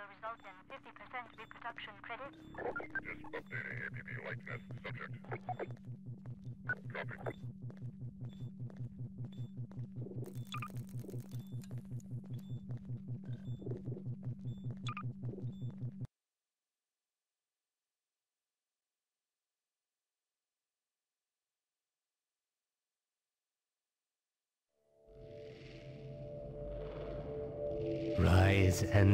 will result in 50% reproduction credit. Just updating uh, APB likeness subject. Copy.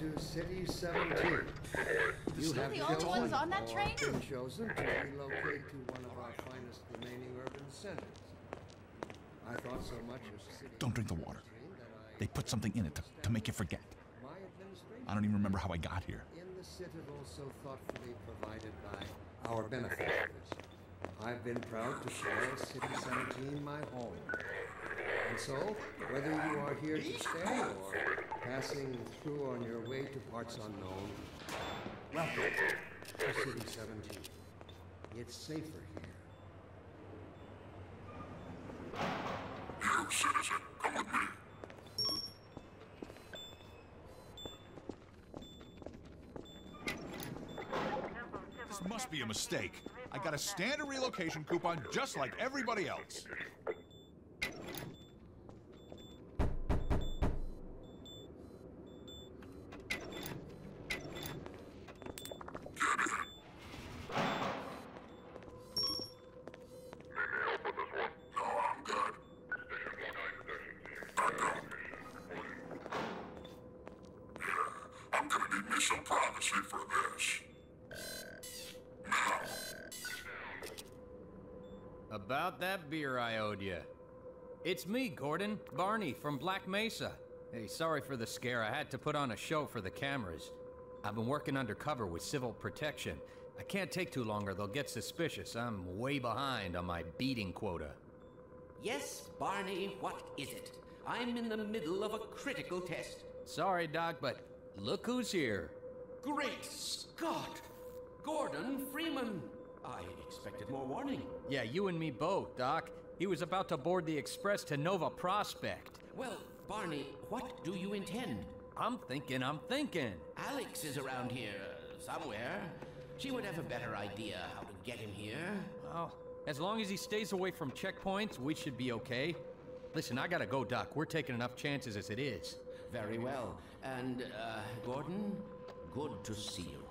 To City 17. You have the only ones on that train? been chosen to relocate to one of our finest remaining urban centers. I thought so much of City Don't drink the water. 17 that I- They put something in it to, to make you forget. I don't even remember how I got here. in the citadel so thoughtfully provided by our benefactors. I've been proud to call City 17 my home. And so, whether you are here to stay or passing through on your way to parts unknown, welcome to City 17. It's safer here. You citizen, this must be a mistake. I got a standard relocation coupon just like everybody else. Beer I owed you. It's me, Gordon. Barney from Black Mesa. Hey, sorry for the scare. I had to put on a show for the cameras. I've been working undercover with civil protection. I can't take too long or they'll get suspicious. I'm way behind on my beating quota. Yes, Barney, what is it? I'm in the middle of a critical test. Sorry, Doc, but look who's here. Great Scott! Gordon Freeman! I expected more warning. Yeah, you and me both, Doc. He was about to board the express to Nova Prospekt. Well, Barney, what do you intend? I'm thinking, I'm thinking. Alex is around here uh, somewhere. She would have a better idea how to get him here. Oh, as long as he stays away from checkpoints, we should be okay. Listen, I gotta go, Doc. We're taking enough chances as it is. Very well. And, uh, Gordon, good to see you.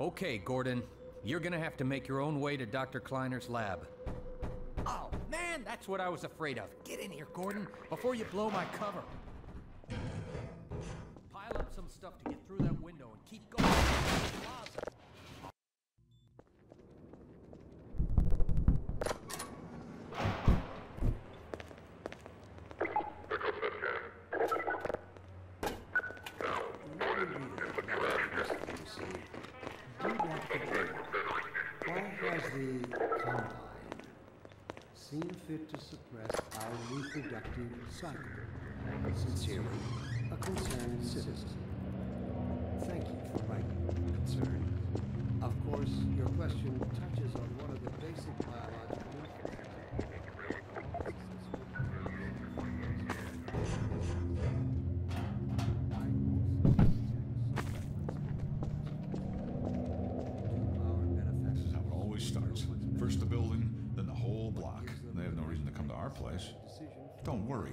Okay, Gordon. You're gonna have to make your own way to Dr. Kleiner's lab. That's what I was afraid of. Get in here, Gordon, before you blow my cover. Pile up some stuff to get through that window and keep going. Why has the seen fit to suppress our reproductive cycle? Sincerely, a concerned citizen. Thank you for your concern. Of course, your question touches on one of the basic biological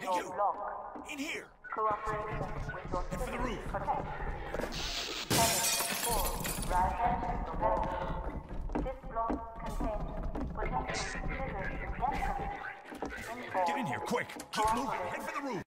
Your block. In here! Cooperation with your for the roof. Get in here, quick! Keep moving! Head for the roof!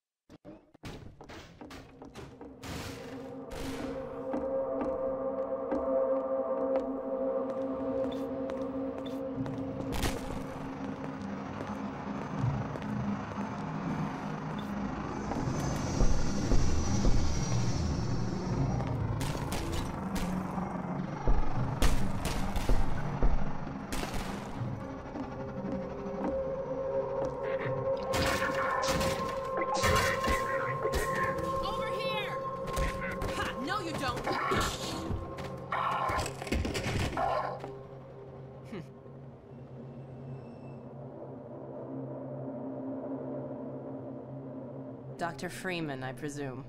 Dr. Freeman, I presume.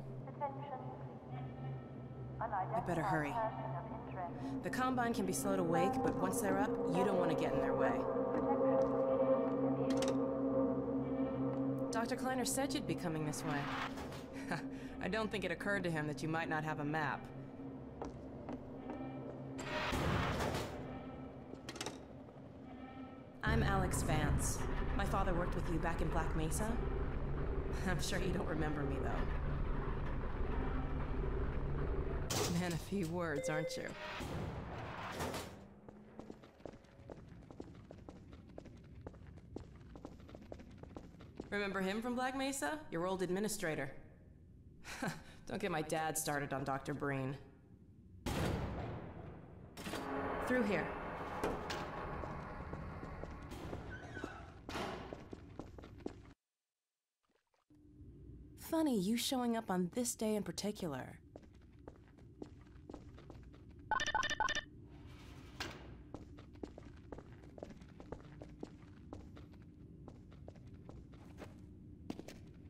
I better hurry. Person of interest. The Combine can be slow to wake, but once they're up, you don't want to get in their way. Dr. Kleiner said you'd be coming this way. I don't think it occurred to him that you might not have a map. I'm Alex Vance. My father worked with you back in Black Mesa. I'm sure you don't remember me, though. Man, a few words, aren't you? Remember him from Black Mesa? Your old administrator. Don't get my dad started on Dr. Breen. Through here. Funny, you showing up on this day in particular.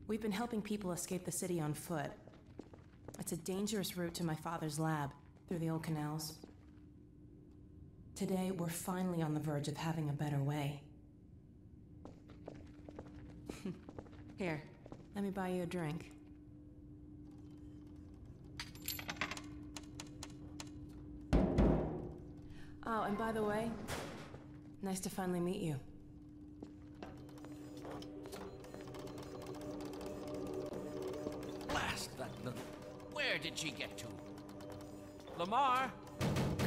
We've been helping people escape the city on foot. It's a dangerous route to my father's lab, through the old canals. Today, we're finally on the verge of having a better way. Here, let me buy you a drink. Oh, and by the way, nice to finally meet you. Blast that little. Where did she get to? Lamarr,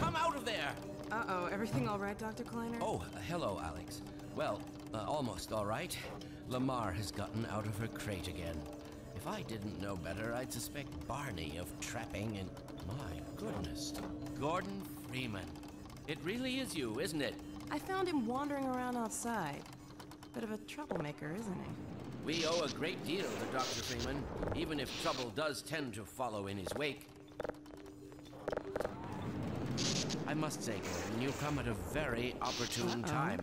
come out of there! Uh oh, everything all right, Dr. Kleiner? Oh, uh, hello, Alex. Well, uh, almost all right. Lamarr has gotten out of her crate again. If I didn't know better, I'd suspect Barney of trapping and. My goodness. Gordon Freeman. It really is you, isn't it? I found him wandering around outside. Bit of a troublemaker, isn't he? We owe a great deal to Dr. Freeman, even if trouble does tend to follow in his wake. I must say, Gordon, you come at a very opportune Uh-oh. time.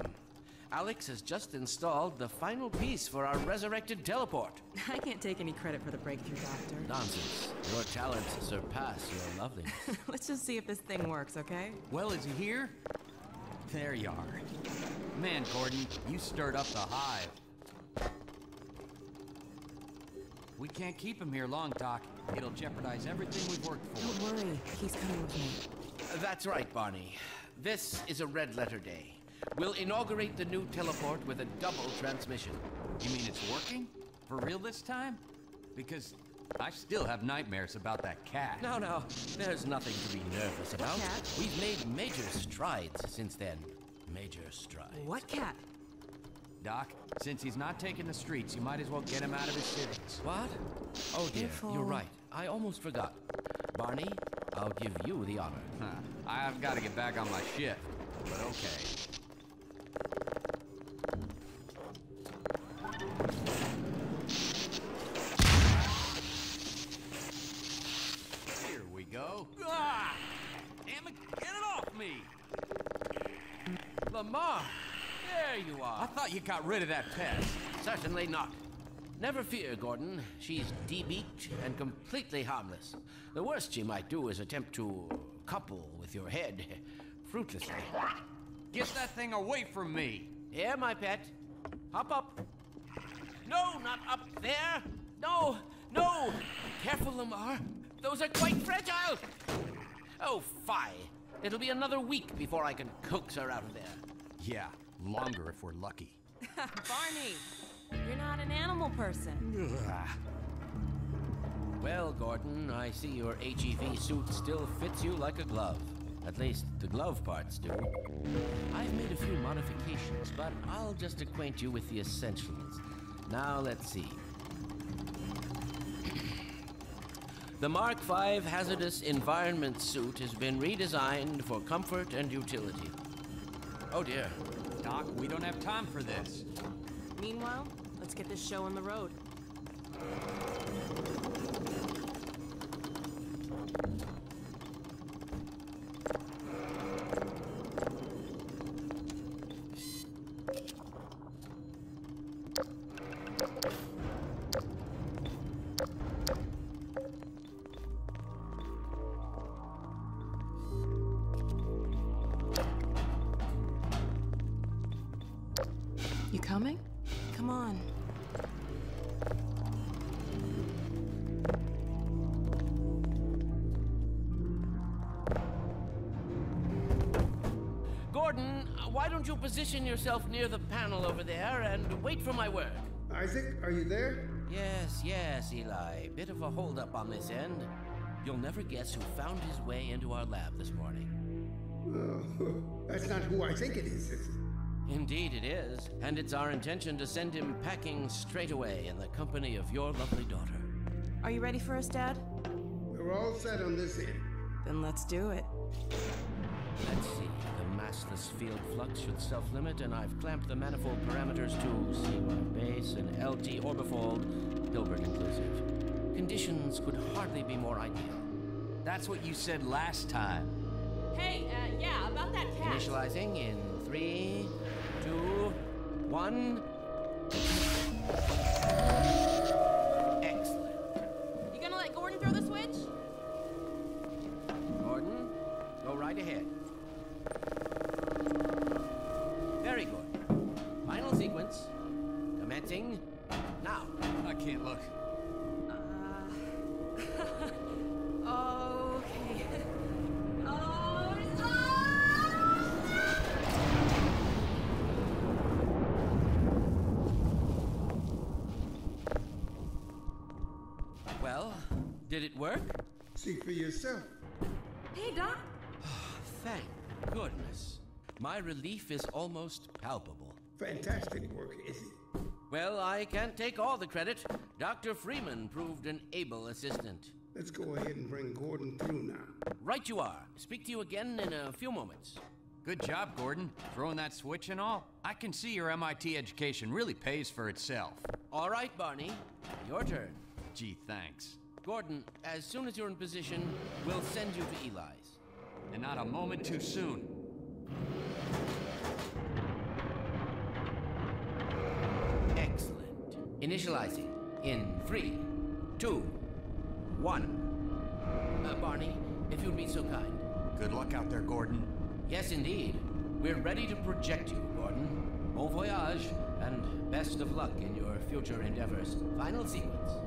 Alex has just installed the final piece for our resurrected teleport. I can't take any credit for the breakthrough, Doctor. Nonsense. Your talents surpass your loveliness. Let's just see if this thing works, okay? Well, is he here? There you are. Man, Gordon, you stirred up the hive. We can't keep him here long, Doc. It'll jeopardize everything we've worked for. Don't worry, he's coming with me. That's right, Barney. This is a red letter day. We'll inaugurate the new teleport with a double transmission. You mean it's working? For real this time? Because I still have nightmares about that cat. No, no, there's nothing to be nervous about. cat? We've made major strides since then. Major strides. What cat? Doc, since he's not taking the streets, you might as well get him out of his sittings. What? Oh dear, Careful. you're right. I almost forgot. Barney, I'll give you the honor. Huh. I've got to get back on my shift, but okay. Here we go. Ah! Damn it, get it off me! Lamarr, there you are. I thought you got rid of that pest. Certainly not. Never fear, Gordon. She's debeaked and completely harmless. The worst she might do is attempt to couple with your head, fruitlessly. Get that thing away from me! Here, my pet. Hop up. No, not up there. No, no. Careful, Lamarr. Those are quite fragile. Oh, fie. It'll be another week before I can coax her out of there. Yeah, longer if we're lucky. Barney, you're not an animal person. Well, Gordon, I see your HEV suit still fits you like a glove. At least the glove parts do. I've made a few modifications, but I'll just acquaint you with the essentials. Now, let's see. The Mark V Hazardous Environment suit has been redesigned for comfort and utility. Oh dear. Doc, we don't have time for this. Meanwhile, let's get this show on the road. Position yourself near the panel over there and wait for my word? Isaac, are you there? Yes, yes, Eli. Bit of a holdup on this end. You'll never guess who found his way into our lab this morning. Oh, that's not who I think it is, is it? Indeed, it is. And it's our intention to send him packing straight away in the company of your lovely daughter. Are you ready for us, Dad? We're all set on this end. Then let's do it. Let's see. The massless field flux should self limit, and I've clamped the manifold parameters to C1 base and LT orbifold, Hilbert inclusive. Conditions could hardly be more ideal. That's what you said last time. Hey, uh, yeah, about that cat. Initializing in three, two, one. Yourself. Hey, Doc. Ah, thank goodness. My relief is almost palpable. Fantastic work, Izzy. Well, I can't take all the credit. Dr. Freeman proved an able assistant. Let's go ahead and bring Gordon through now. Right you are. Speak to you again in a few moments. Good job, Gordon. Throwing that switch and all. I can see your MIT education really pays for itself. All right, Barney. Your turn. Gee, thanks. Gordon, as soon as you're in position, we'll send you to Eli's. And not a moment too soon. Excellent. Initializing in three, two, one. Uh, Barney, if you'd be so kind. Good luck out there, Gordon. Yes, indeed. We're ready to project you, Gordon. Bon voyage, and best of luck in your future endeavors. Final sequence.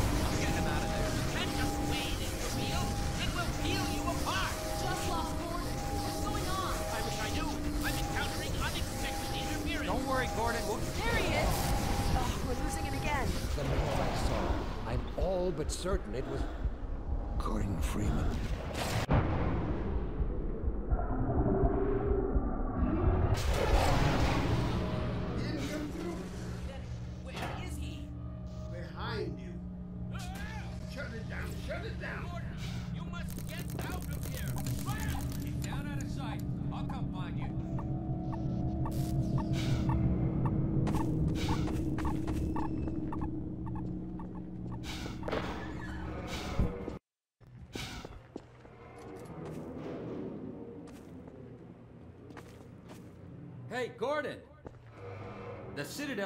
Gordon. We'll... There he is. Oh, we're losing him again. The man I saw. I'm all but certain it was Gordon Freeman.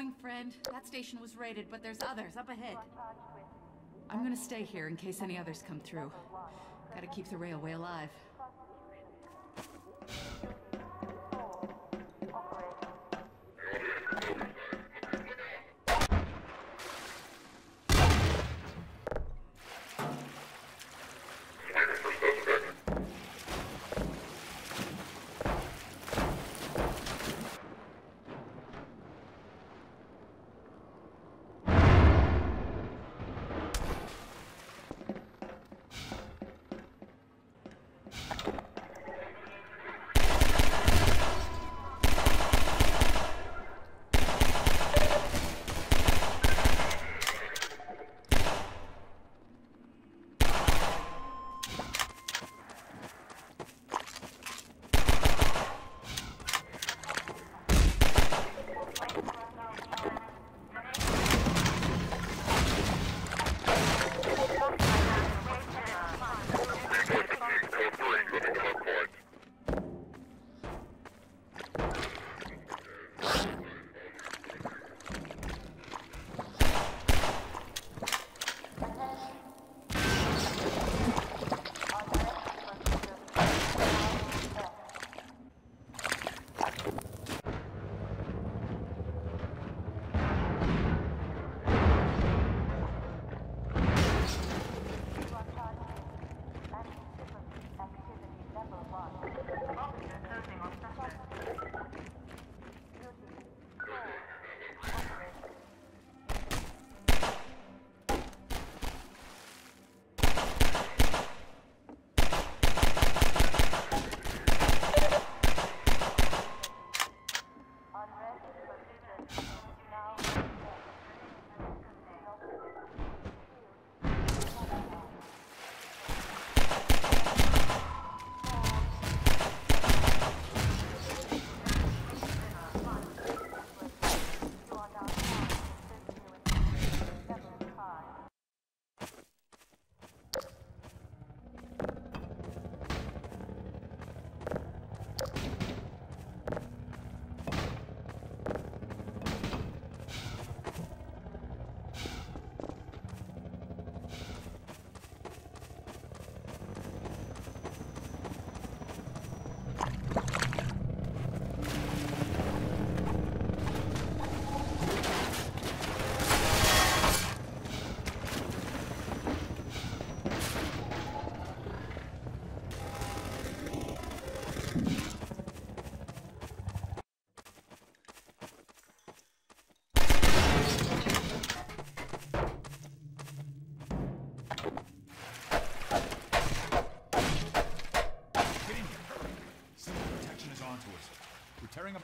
Going, friend. That station was raided, but there's others up ahead. I'm gonna stay here in case any others come through. Gotta keep the railway alive.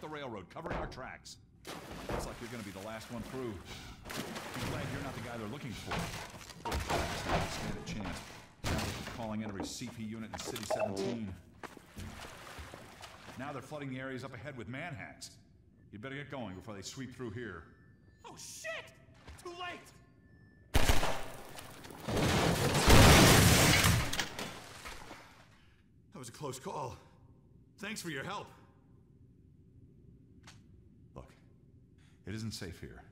The railroad, covering our tracks. Looks like you're gonna be the last one through. Be glad you're not the guy they're looking for. Stand a chance. Now they're calling in every CP unit in City 17. Now they're flooding the areas up ahead with manhacks. You'd better get going before they sweep through here. Oh shit! Too late! That was a close call. Thanks for your help. Look, it isn't safe here.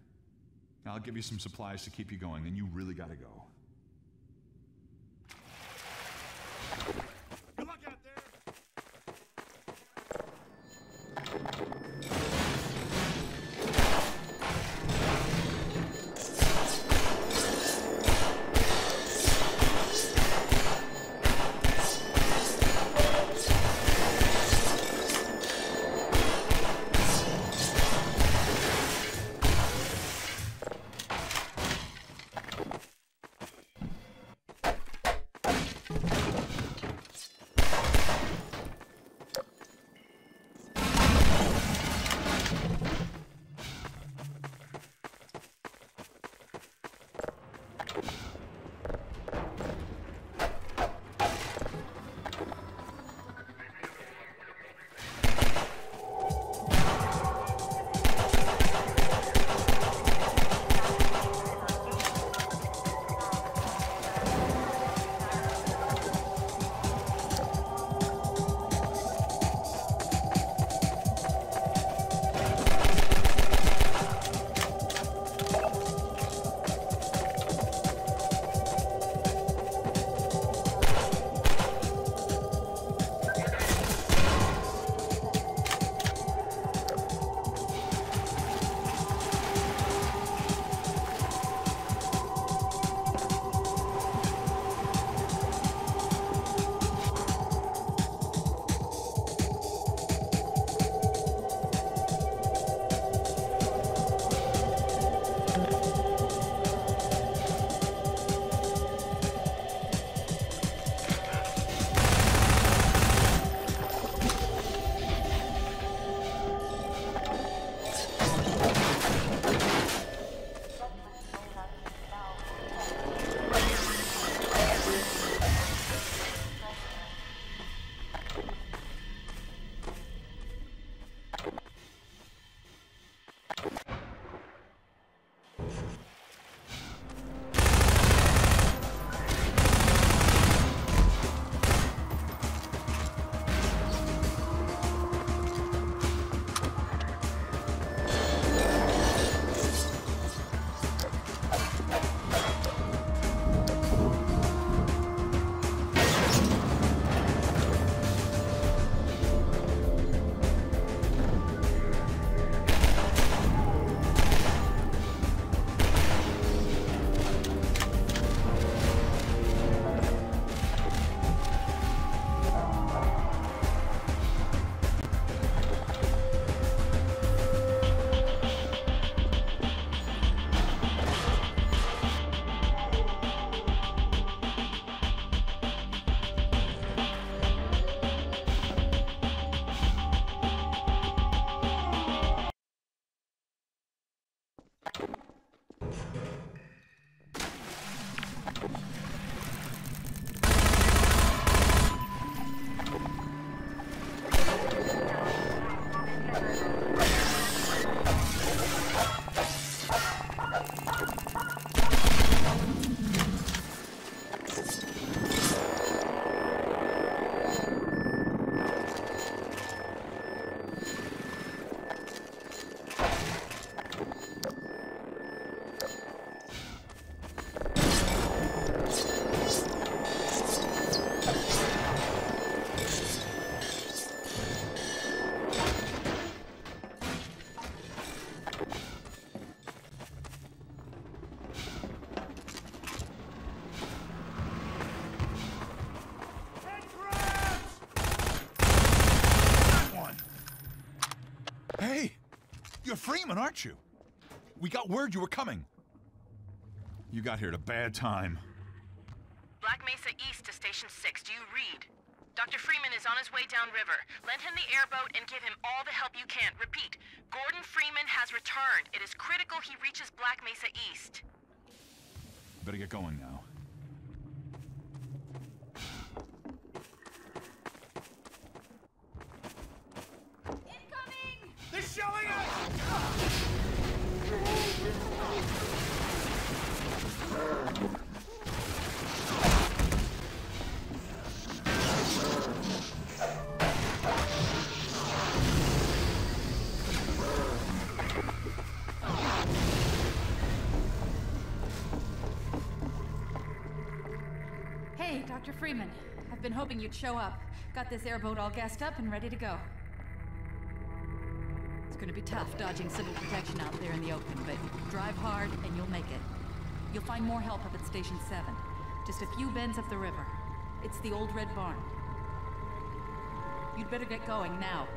I'll give you some supplies to keep you going, then you really gotta go. Freeman, aren't you? We got word you were coming. You got here at a bad time. Black Mesa East to Station 6. Do you read? Dr. Freeman is on his way downriver. Lend him the airboat and give him all the help you can. Repeat, Gordon Freeman has returned. It is critical he reaches Black Mesa East. Better get going now. Dr. Freeman. I've been hoping you'd show up. Got this airboat all gassed up and ready to go. It's gonna be tough dodging civil protection out there in the open, but drive hard and you'll make it. You'll find more help up at Station 7. Just a few bends up the river. It's the old red barn. You'd better get going now.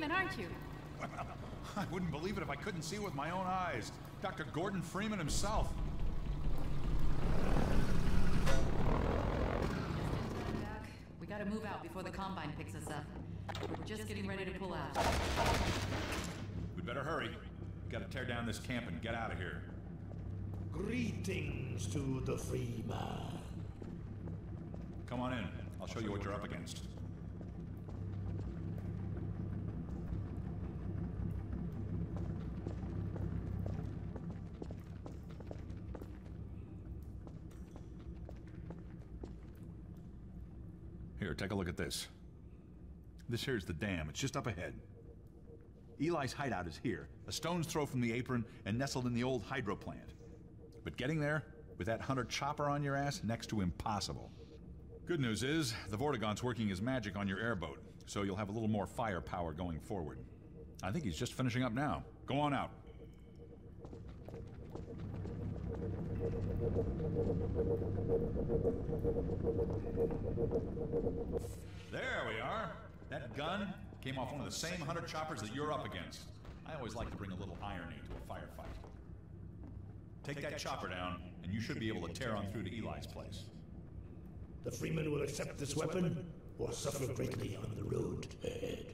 Freeman, aren't you? I wouldn't believe it if I couldn't see it with my own eyes. Dr. Gordon Freeman himself. We gotta move out before the Combine picks us up. We're just getting ready to pull out. We'd better hurry. We gotta tear down this camp and get out of here. Greetings to the Freeman. Come on in. I'll show you what you're up against. Here, take a look at this. This here's the dam. It's just up ahead. Eli's hideout is here, a stone's throw from the apron and nestled in the old hydro plant. But getting there, with that hunter chopper on your ass, next to impossible. Good news is, the Vortigaunt's working his magic on your airboat, so you'll have a little more firepower going forward. I think he's just finishing up now. Go on out. There we are. That gun came off one of the same hunter choppers that you're up against. I always like to bring a little irony to a firefight. Take that chopper down, and you should be able to tear on through to Eli's place. The Freeman will accept this weapon or suffer greatly on the road ahead.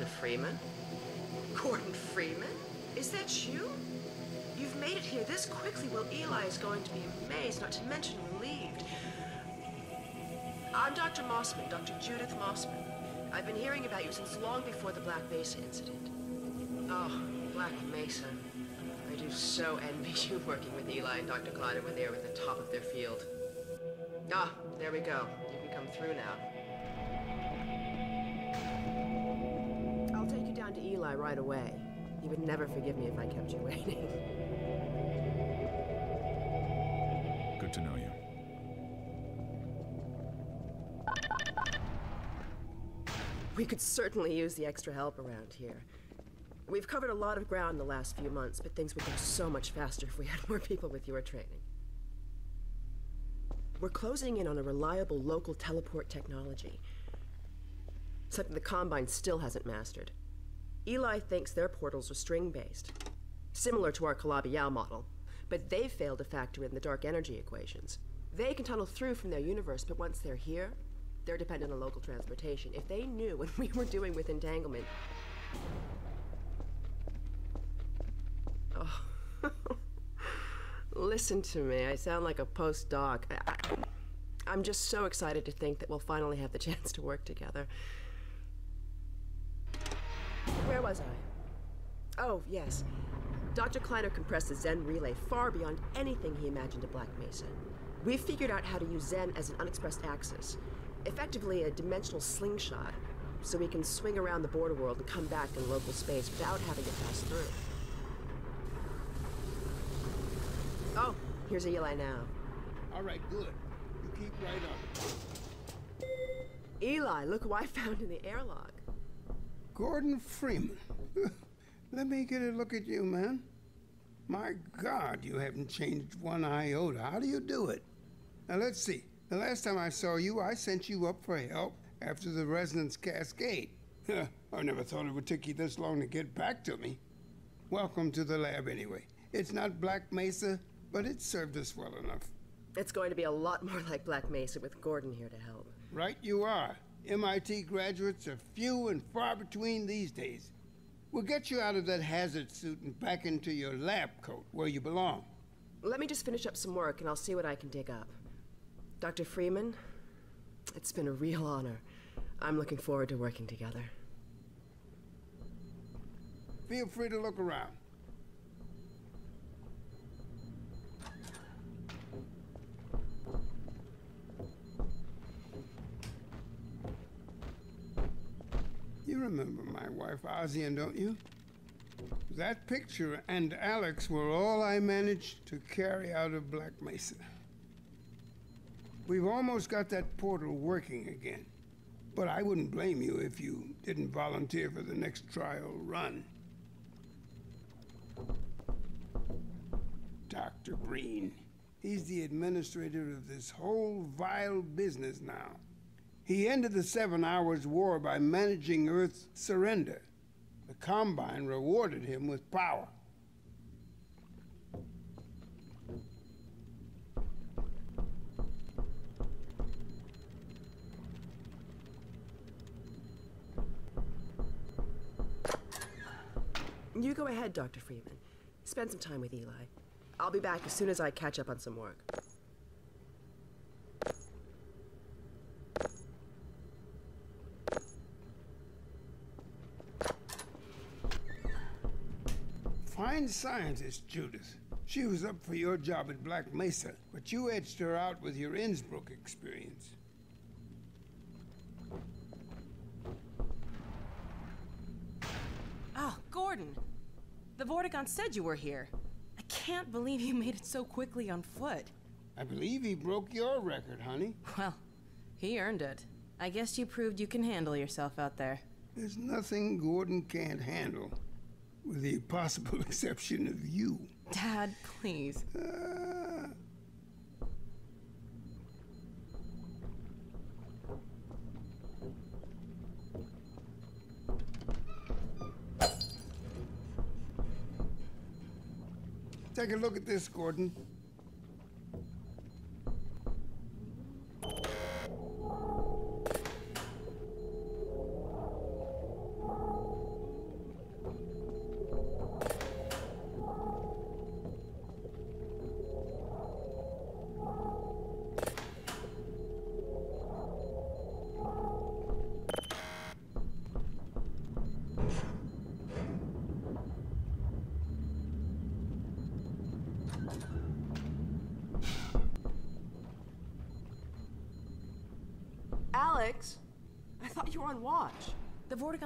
Dr. Freeman? Gordon Freeman? Is that you? You've made it here this quickly. Well, Eli is going to be amazed, not to mention relieved. I'm Dr. Mossman, Dr. Judith Mossman. I've been hearing about you since long before the Black Mesa incident. Oh, Black Mesa. I do so envy you working with Eli and Dr. Kleiner when they were at the top of their field. Ah, there we go. You can come through now. Eli right away. He would never forgive me if I kept you waiting. Good to know you. We could certainly use the extra help around here. We've covered a lot of ground in the last few months, but things would go so much faster if we had more people with your training. We're closing in on a reliable local teleport technology. Something the Combine still hasn't mastered. Eli thinks their portals are string-based, similar to our Calabi-Yau model, but they've failed to factor in the dark energy equations. They can tunnel through from their universe, but once they're here, they're dependent on local transportation. If they knew what we were doing with entanglement. Oh. Listen to me. I sound like a postdoc. I, I, I'm just so excited to think that we'll finally have the chance to work together. Where was I? Oh, yes. Dr. Kleiner compressed the Xen relay far beyond anything he imagined at Black Mesa. We've figured out how to use Xen as an unexpressed axis, effectively a dimensional slingshot, so we can swing around the border world and come back in local space without having to pass through. Oh, here's Eli now. All right, good. You keep right up. Eli, look who I found in the airlock. Gordon Freeman. Let me get a look at you, man. My God, you haven't changed one iota. How do you do it? Now, let's see. The last time I saw you, I sent you up for help after the resonance cascade. I never thought it would take you this long to get back to me. Welcome to the lab, anyway. It's not Black Mesa, but it served us well enough. It's going to be a lot more like Black Mesa with Gordon here to help. Right you are. MIT graduates are few and far between these days. We'll get you out of that hazard suit and back into your lab coat where you belong. Let me just finish up some work and I'll see what I can dig up. Dr. Freeman, it's been a real honor. I'm looking forward to working together. Feel free to look around. You remember my wife Azian, don't you? That picture and Alyx were all I managed to carry out of Black Mesa. We've almost got that portal working again. But I wouldn't blame you if you didn't volunteer for the next trial run. Dr. Breen. He's the administrator of this whole vile business now. He ended the Seven Hours War by managing Earth's surrender. The Combine rewarded him with power. You go ahead, Dr. Freeman. Spend some time with Eli. I'll be back as soon as I catch up on some work. Fine scientist, Judith. She was up for your job at Black Mesa, but you edged her out with your Innsbruck experience. Oh, Gordon. The Vortigaunt said you were here. I can't believe you made it so quickly on foot. I believe he broke your record, honey. Well, he earned it. I guess you proved you can handle yourself out there. There's nothing Gordon can't handle, with the possible exception of you. Dad, please. Uh, take a look at this, Gordon.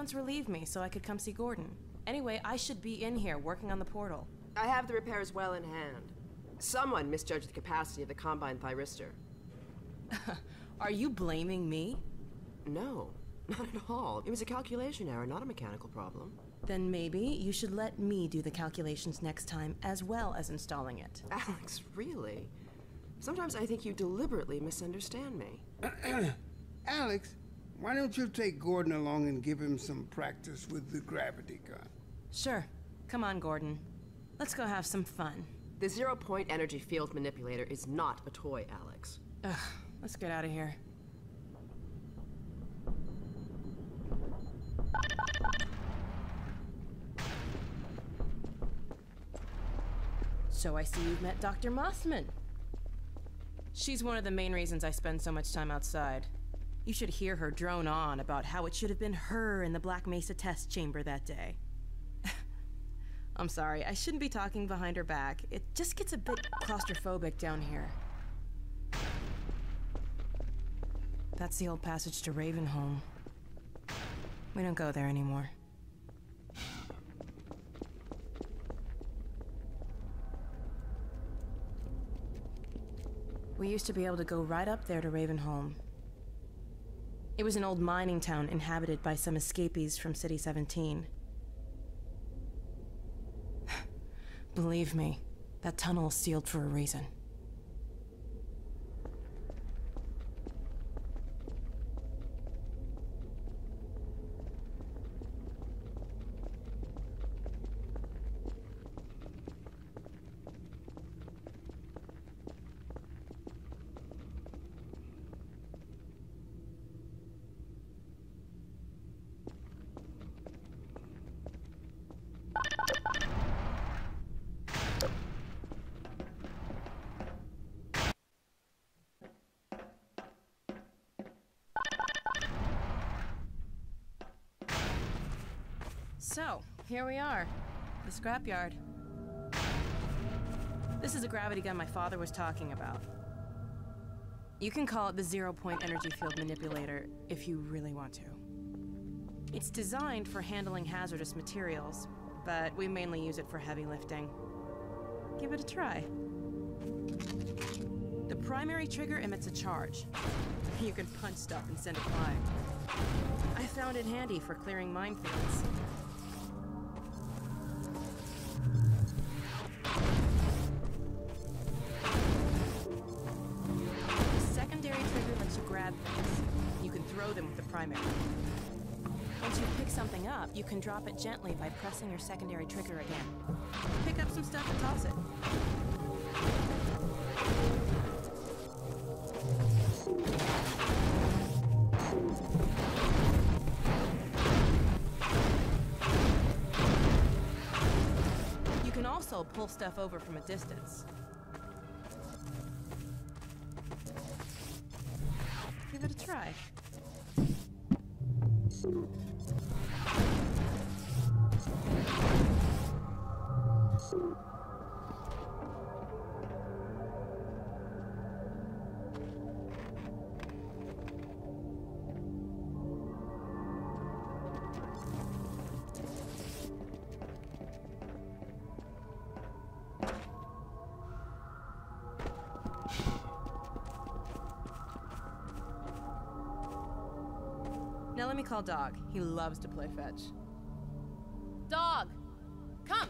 The Vortigaunts relieved me so I could come see Gordon. Anyway, I should be in here working on the portal. I have the repairs well in hand. Someone misjudged the capacity of the Combine thyristor. Are you blaming me? No, not at all. It was a calculation error, not a mechanical problem. Then maybe you should let me do the calculations next time as well as installing it. Alyx, really? Sometimes I think you deliberately misunderstand me. Alyx, why don't you take Gordon along and give him some practice with the gravity gun? Sure. Come on, Gordon. Let's go have some fun. The zero point energy field manipulator is not a toy, Alyx. Ugh, let's get out of here. So I see you've met Dr. Mossman. She's one of the main reasons I spend so much time outside. You should hear her drone on about how it should have been her in the Black Mesa test chamber that day. I'm sorry, I shouldn't be talking behind her back. It just gets a bit claustrophobic down here. That's the old passage to Ravenholm. We don't go there anymore. We used to be able to go right up there to Ravenholm. It was an old mining town inhabited by some escapees from City 17. Believe me, that tunnel is sealed for a reason. So, here we are. The scrapyard. This is a gravity gun my father was talking about. You can call it the zero point energy field manipulator if you really want to. It's designed for handling hazardous materials, but we mainly use it for heavy lifting. Give it a try. The primary trigger emits a charge. You can punch stuff and send it flying. I found it handy for clearing minefields. Pressing your secondary trigger again. Pick up some stuff and toss it. You can also pull stuff over from a distance. Dog. He loves to play fetch. Dog! Come!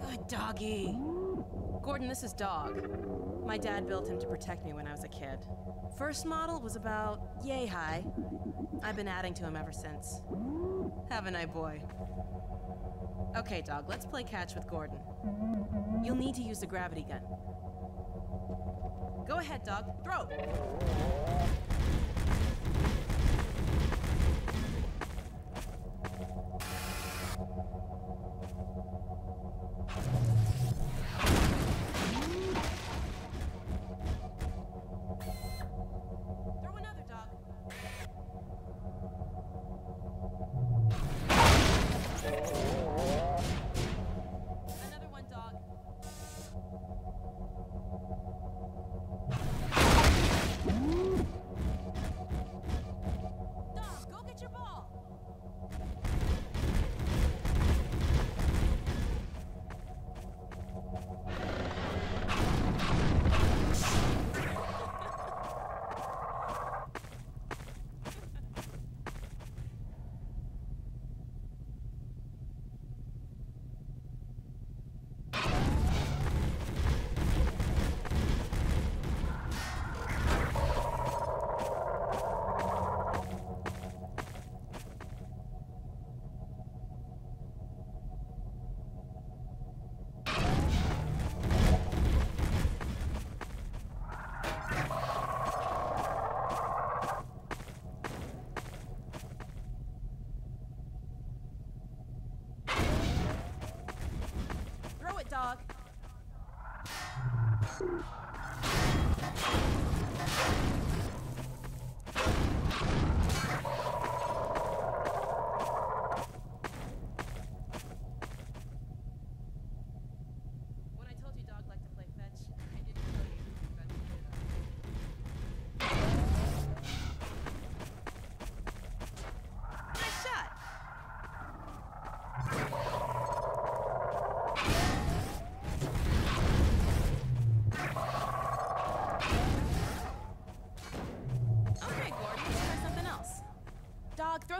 Good doggy. Gordon, this is Dog. My dad built him to protect me when I was a kid. First model was about yay high. I've been adding to him ever since. Haven't I, boy? Okay, dog, let's play catch with Gordon. You'll need to use the gravity gun. Go ahead, dog. Throw!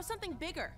Something bigger.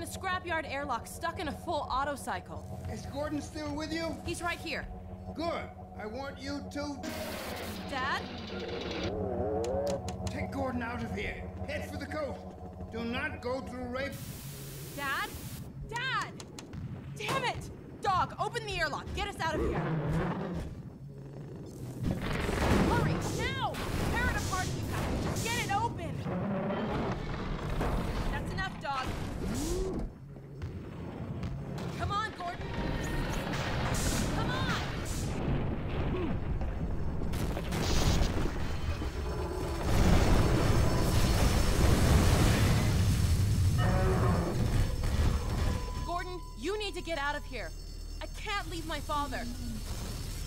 In the scrapyard airlock, stuck in a full auto cycle. Is Gordon still with you? He's right here. Good. I want you to Dad? take Gordon out of here. Head for the coast. Do not go through rape. Dad? Dad! Damn it! Dog, open the airlock. Get us out of here. Need to get out of here. I can't leave my father.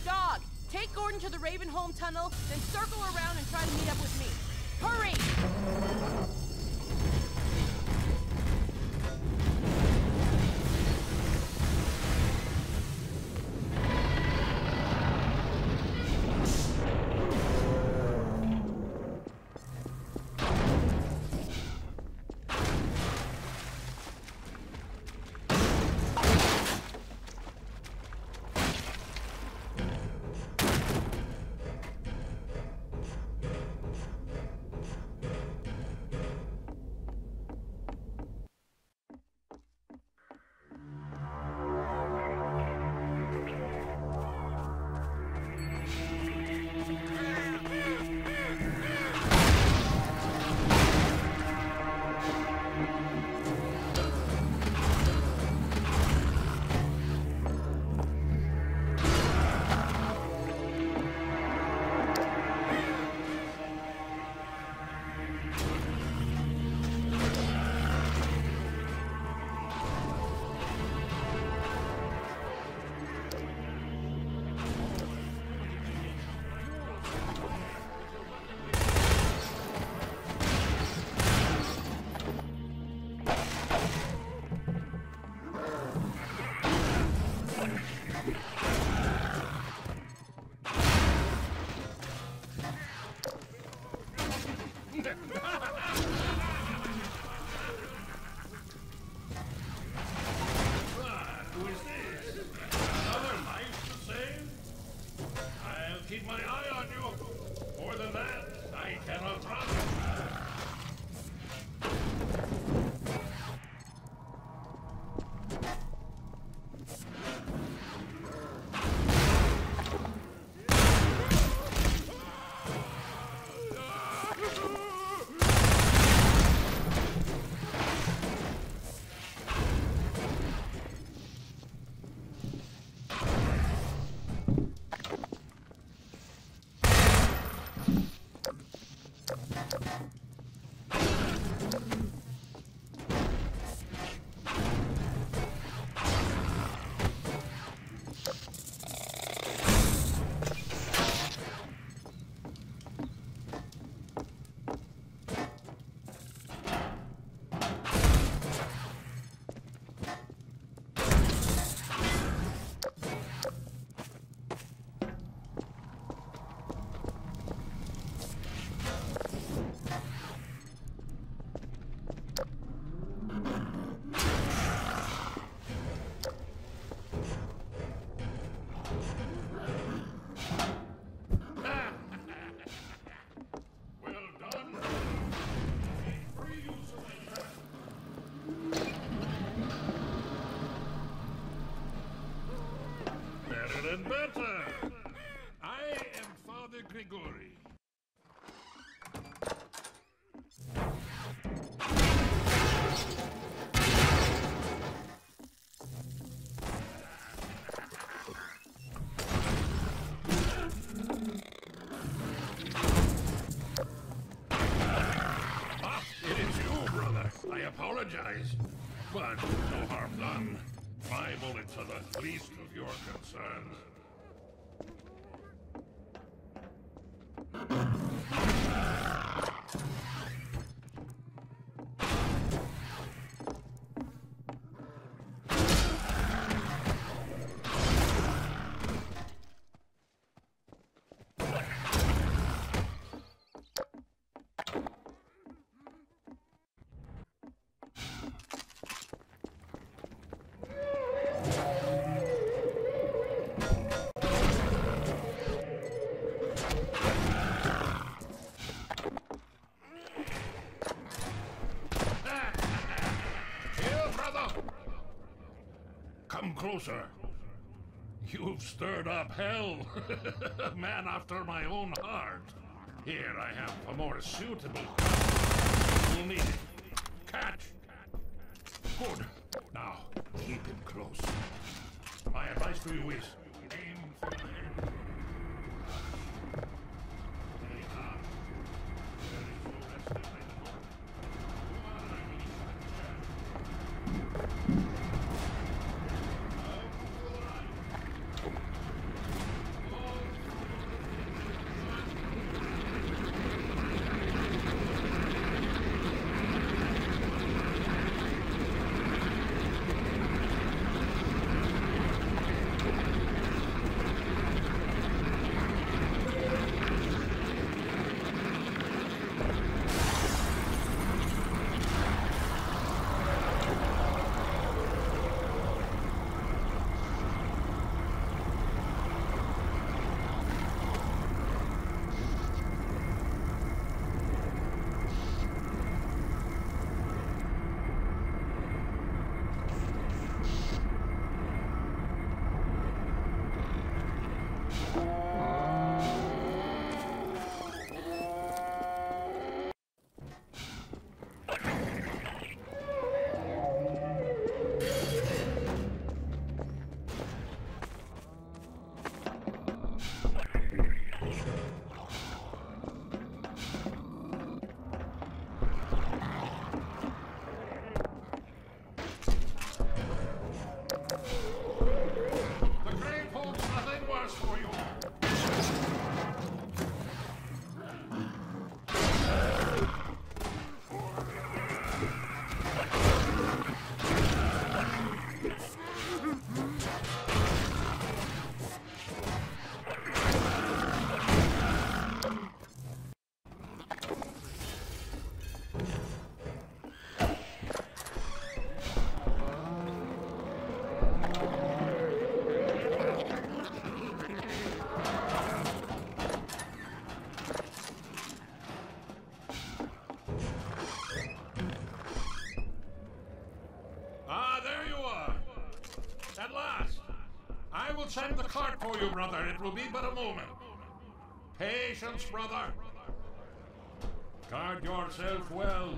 Dog, take Gordon to the Ravenholm tunnel, then circle around and try to meet up with me. And better. I am Father Grigori. It is you, brother. I apologize. But no harm done. My bullets are the least closer. You've stirred up hell. Man after my own heart. Here I have a more suitable. You'll need it. Catch. Good. Now, keep him close. My advice to you is for you, brother. It will be but a moment. Patience, brother. Guard yourself well.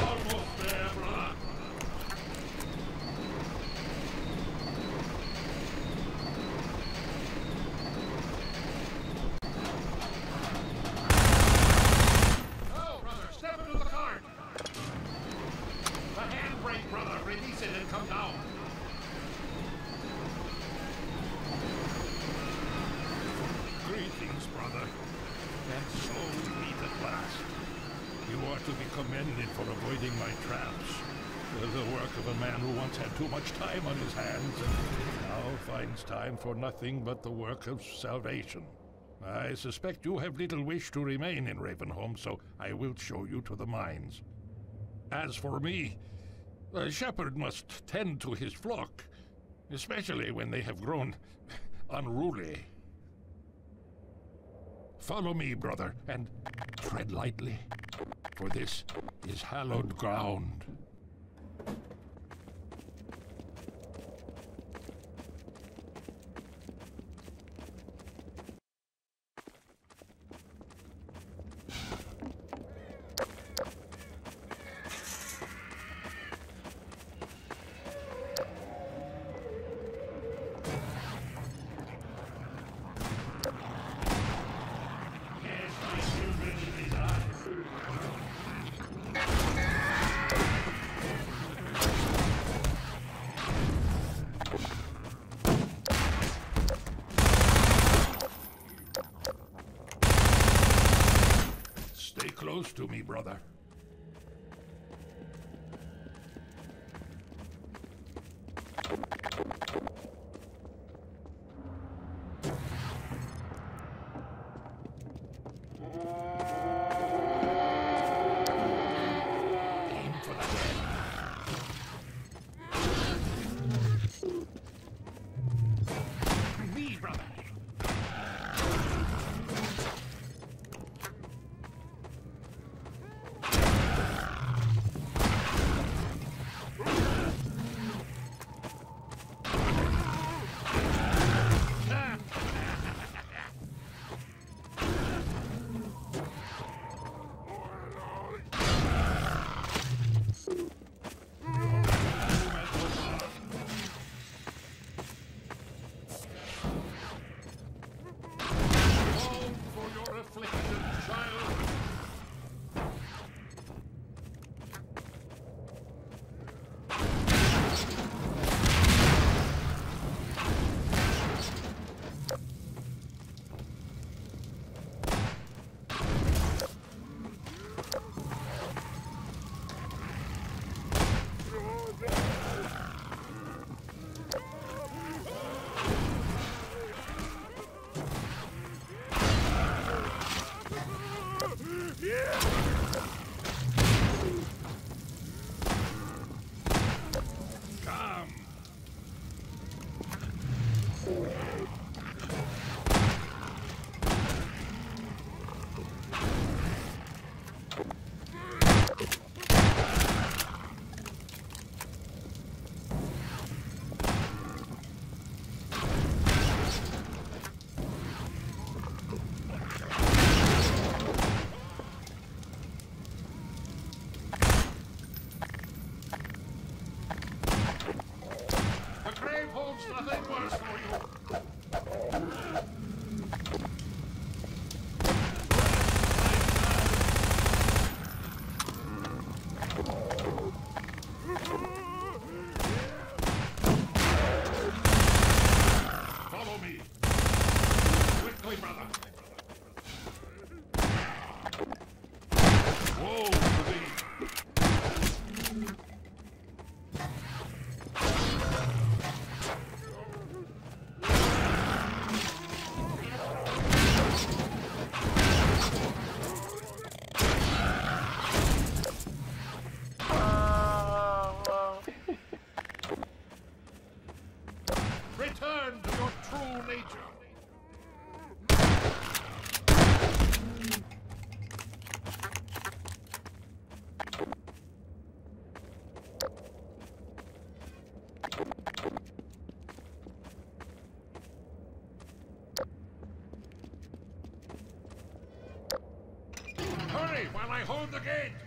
Almost there, brother. No, brother, step into the cart. The handbrake, brother. Release it and come down. Greetings, brother. And so we meet at last. You are to be commended for avoiding my traps. The work of a man who once had too much time on his hands and time for nothing but the work of salvation. I suspect you have little wish to remain in Ravenholm, so I will show you to the mines. As for me, a shepherd must tend to his flock, especially when they have grown unruly. Follow me, brother, and tread lightly, for this is hallowed ground. Stay close to me, brother. While I hold the gate!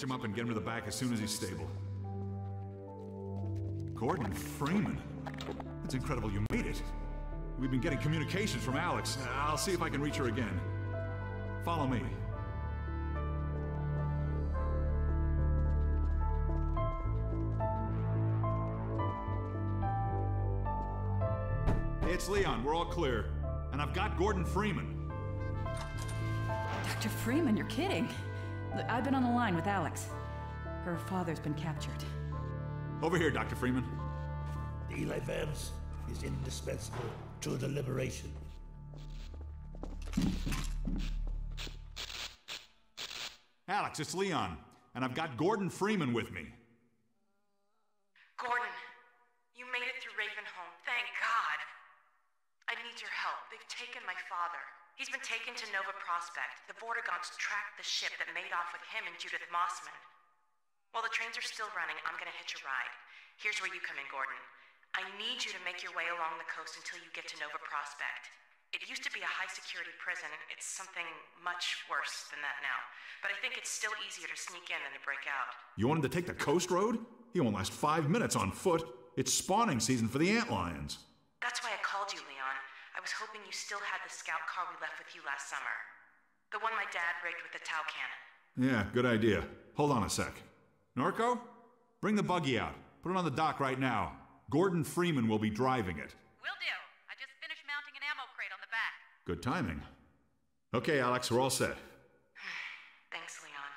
Patch him up and get him to the back as soon as he's stable. Gordon Freeman. It's incredible you made it. We've been getting communications from Alyx. I'll see if I can reach her again. Follow me. It's Leon. We're all clear. And I've got Gordon Freeman. Dr. Freeman, you're kidding. Look, I've been on the line with Alyx. Her father's been captured. Over here, Dr. Freeman. Eli Vance is indispensable to the liberation. Alyx, it's Leon. And I've got Gordon Freeman with me. Gordon, you made it through Ravenholm. Thank God. I need your help. They've taken my father. He's been taken to Nova Prospekt. The Vortigaunts tracked the ship that made off with him and Judith Mossman. While the trains are still running, I'm gonna hitch a ride. Here's where you come in, Gordon. I need you to make your way along the coast until you get to Nova Prospekt. It used to be a high security prison. It's something much worse than that now. But I think it's still easier to sneak in than to break out. You want him to take the coast road? He won't last five minutes on foot. It's spawning season for the antlions. That's why I called you, Leon. I was hoping you still had the scout car we left with you last summer. The one my dad rigged with the Tau cannon. Yeah, good idea. Hold on a sec. Norco? Bring the buggy out. Put it on the dock right now. Gordon Freeman will be driving it. Will do. I just finished mounting an ammo crate on the back. Good timing. Okay, Alyx, we're all set. Thanks, Leon.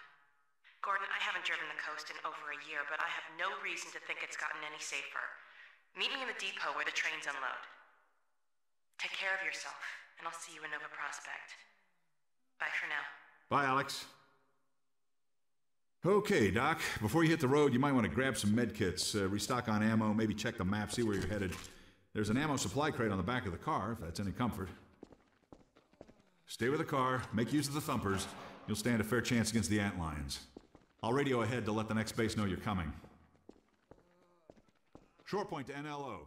Gordon, I haven't driven the coast in over a year, but I have no reason to think it's gotten any safer. Meet me in the depot where the trains unload. Take care of yourself, and I'll see you in Nova Prospekt. Bye for now. Bye, Alyx. Okay, Doc. Before you hit the road, you might want to grab some med kits, uh, restock on ammo, maybe check the map, see where you're headed. There's an ammo supply crate on the back of the car, if that's any comfort. Stay with the car, make use of the thumpers. You'll stand a fair chance against the antlions. I'll radio ahead to let the next base know you're coming. Shore point to NLO.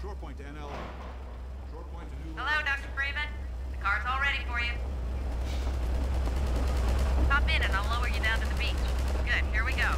Shore point to NLO. Shore point to New. Hello, Dr. Freeman. The car's all ready for you. Hop in and I'll lower you down to the beach. Good, here we go.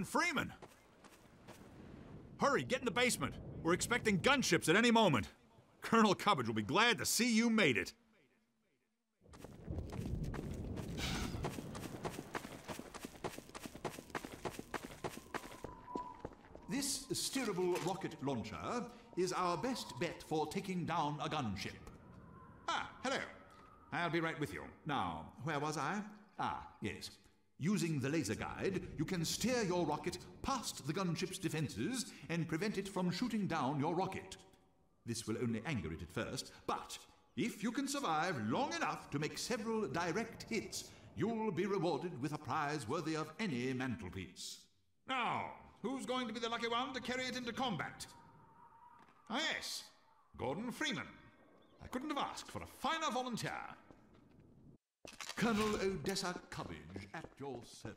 Gordon Freeman! Hurry, get in the basement. We're expecting gunships at any moment. Colonel Cubbage will be glad to see you made it. This steerable rocket launcher is our best bet for taking down a gunship. Ah, hello. I'll be right with you. Now, where was I? Ah, yes. Using the laser guide, you can steer your rocket past the gunship's defenses and prevent it from shooting down your rocket. This will only anger it at first, but if you can survive long enough to make several direct hits, you'll be rewarded with a prize worthy of any mantelpiece. Now, who's going to be the lucky one to carry it into combat? Ah, yes, Gordon Freeman. I couldn't have asked for a finer volunteer. Colonel Odessa Cubbage at your service.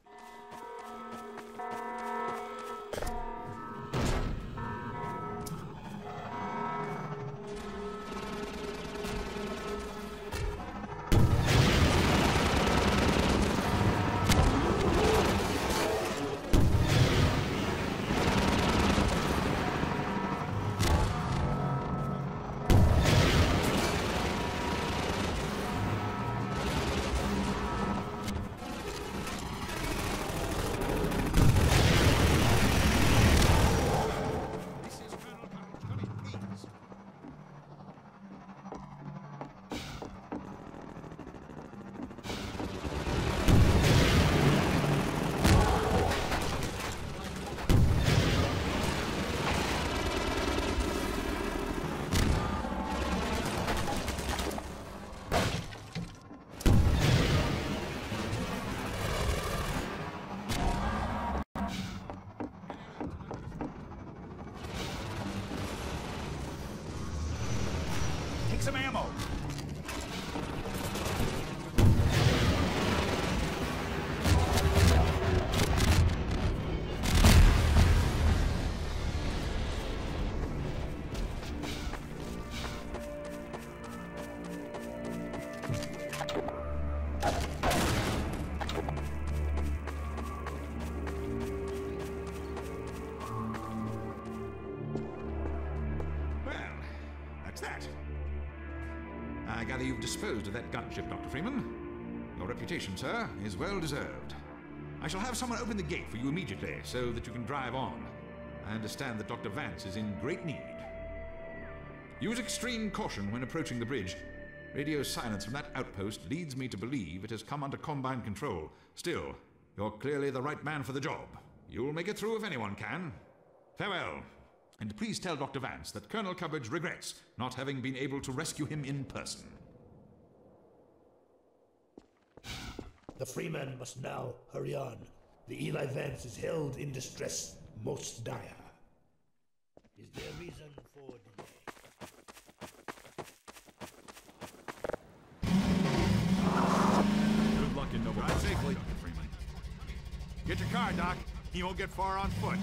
Disposed of that gunship, Dr. Freeman. Your reputation, sir, is well deserved. I shall have someone open the gate for you immediately so that you can drive on. I understand that Dr. Vance is in great need. Use extreme caution when approaching the bridge. Radio silence from that outpost leads me to believe it has come under Combine control. Still, you're clearly the right man for the job. You'll make it through if anyone can. Farewell. And please tell Dr. Vance that Colonel Cubbage regrets not having been able to rescue him in person. The Freeman must now hurry on. The Eli Vance is held in distress most dire. Is there reason for delay? Good luck in Nova Drive safely. Freeman. Get your car, Doc. You won't get far on foot.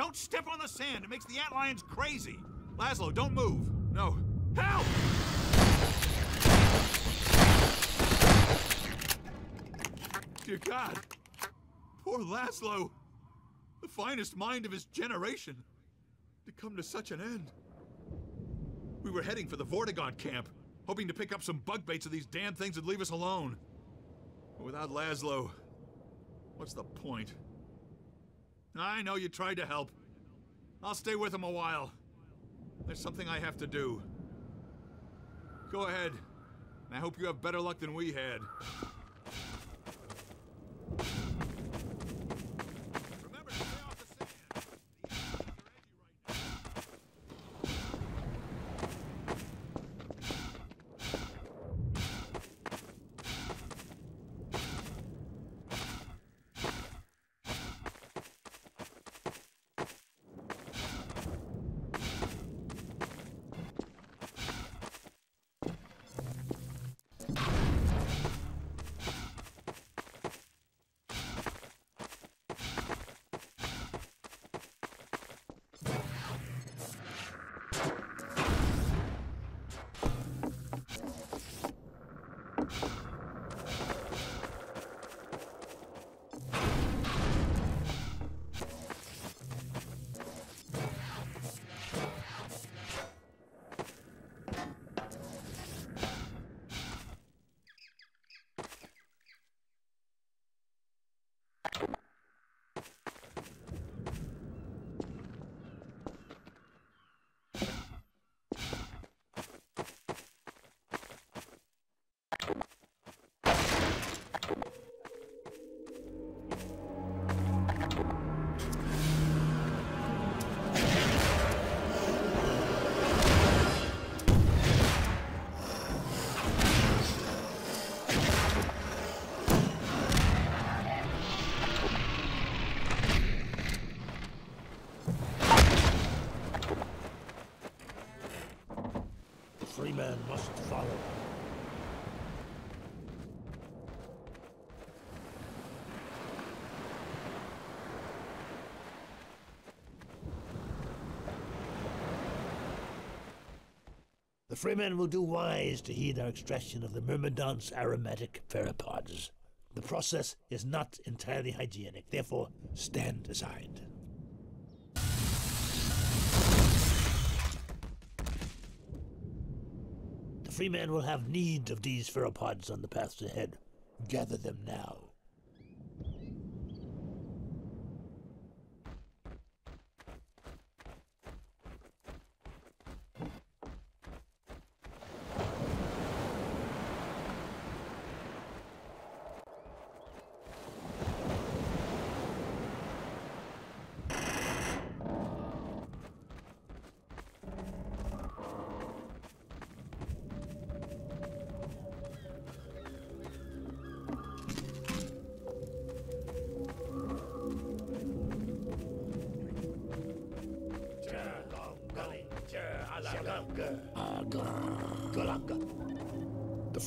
Don't step on the sand. It makes the antlions crazy. Laszlo, don't move. No. Help! Dear God. Poor Laszlo. The finest mind of his generation. To come to such an end. We were heading for the Vortigaunt camp, hoping to pick up some bug baits of these damn things and leave us alone. But without Laszlo, what's the point? I know you tried to help. I'll stay with him a while. There's something I have to do. Go ahead. And I hope you have better luck than we had. The Freeman will do wise to heed our extraction of the Myrmidont's aromatic pheropods. The process is not entirely hygienic, therefore stand aside. The Freeman will have need of these pheropods on the paths ahead. Gather them now.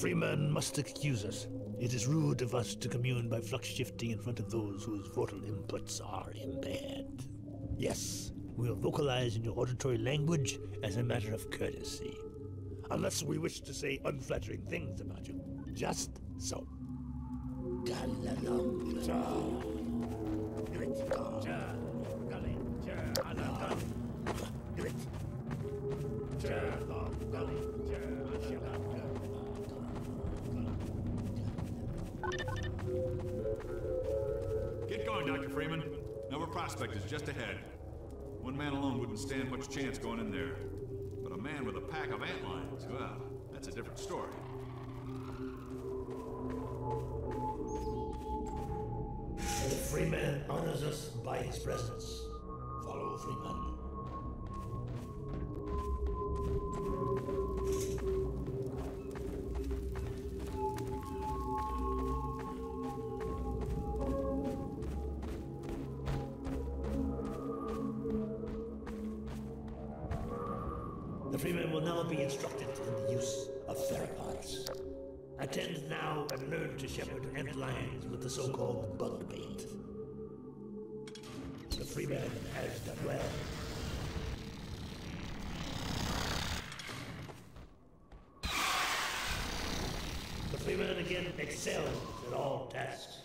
The Freeman must excuse us. It is rude of us to commune by flux shifting in front of those whose vocal inputs are impaired. Yes, we'll vocalize in your auditory language as a matter of courtesy. Unless we wish to say unflattering things about you. Just so. Prospekt is just ahead. One man alone wouldn't stand much chance going in there. But a man with a pack of antlions, well, that's a different story. The Freeman honors us by his presence. Follow Freeman. The Freeman will now be instructed in the use of pheropods. Attend now and learn to shepherd ant lions with the so-called bug bait. The Freeman has done well. The Freeman again excels at all tasks.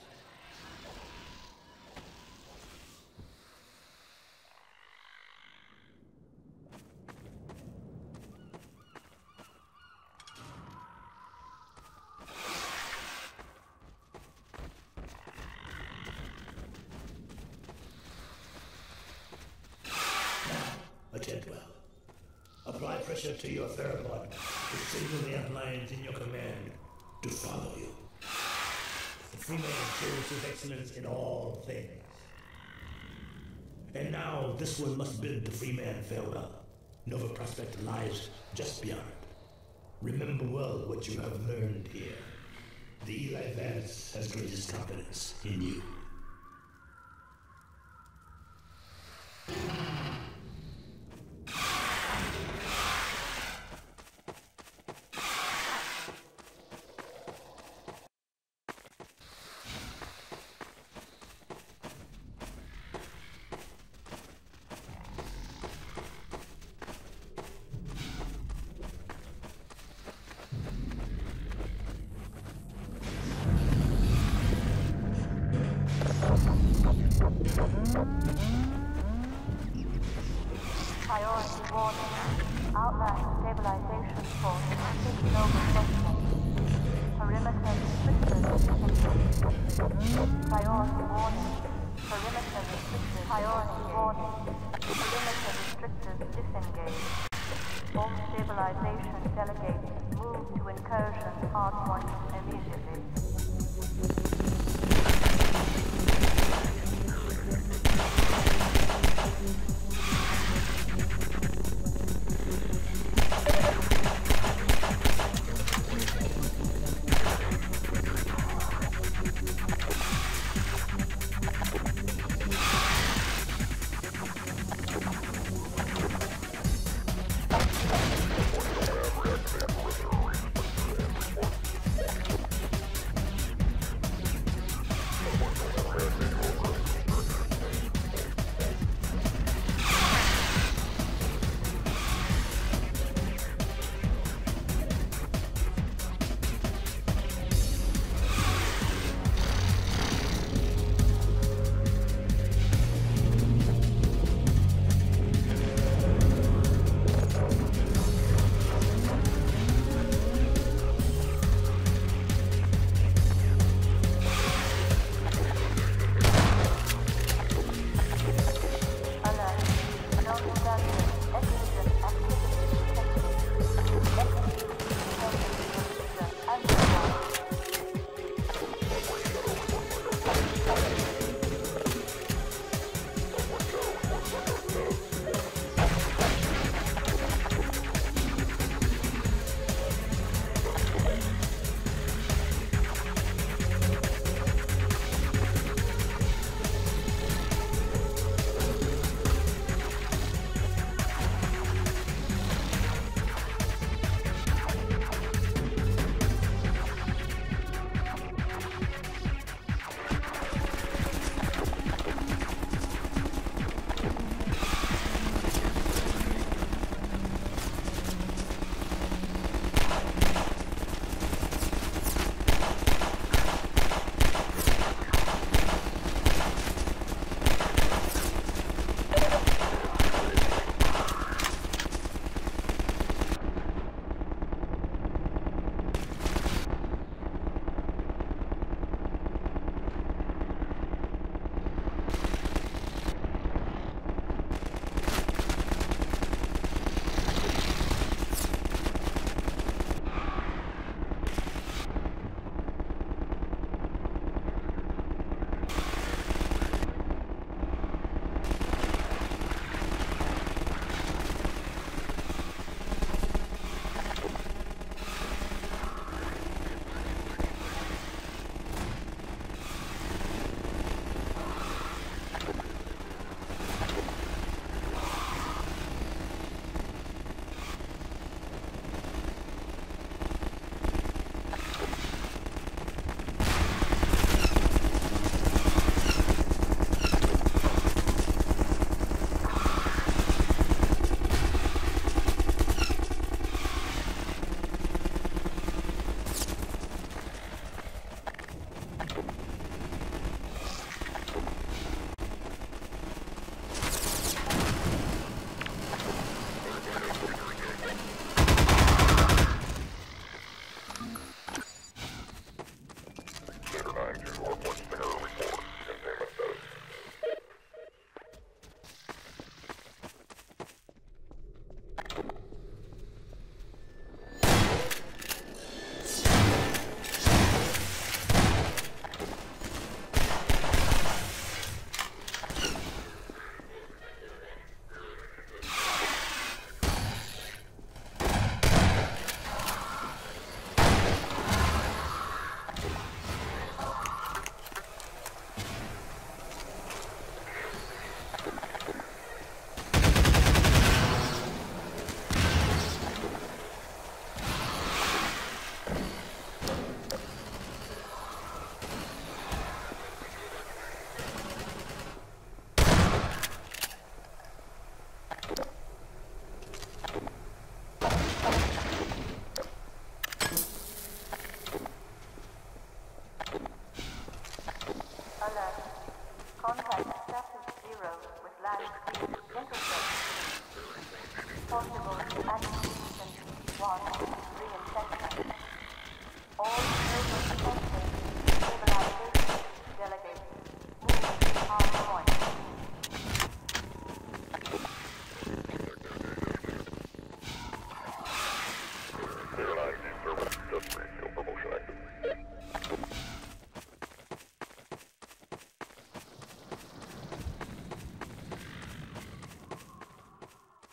Attend well. Apply pressure to your pheropod to signal the lions in your command to follow you. The Freeman shows his excellence in all things. And now this one must bid the Freeman farewell. Nova Prospekt lies just beyond. Remember well what you have learned here. The Eli Vance has greatest confidence in you.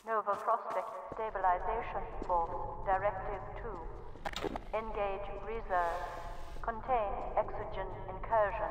Nova Prospekt Stabilization Force Directive 2. Engage Reserve. Contain Exogen Incursion.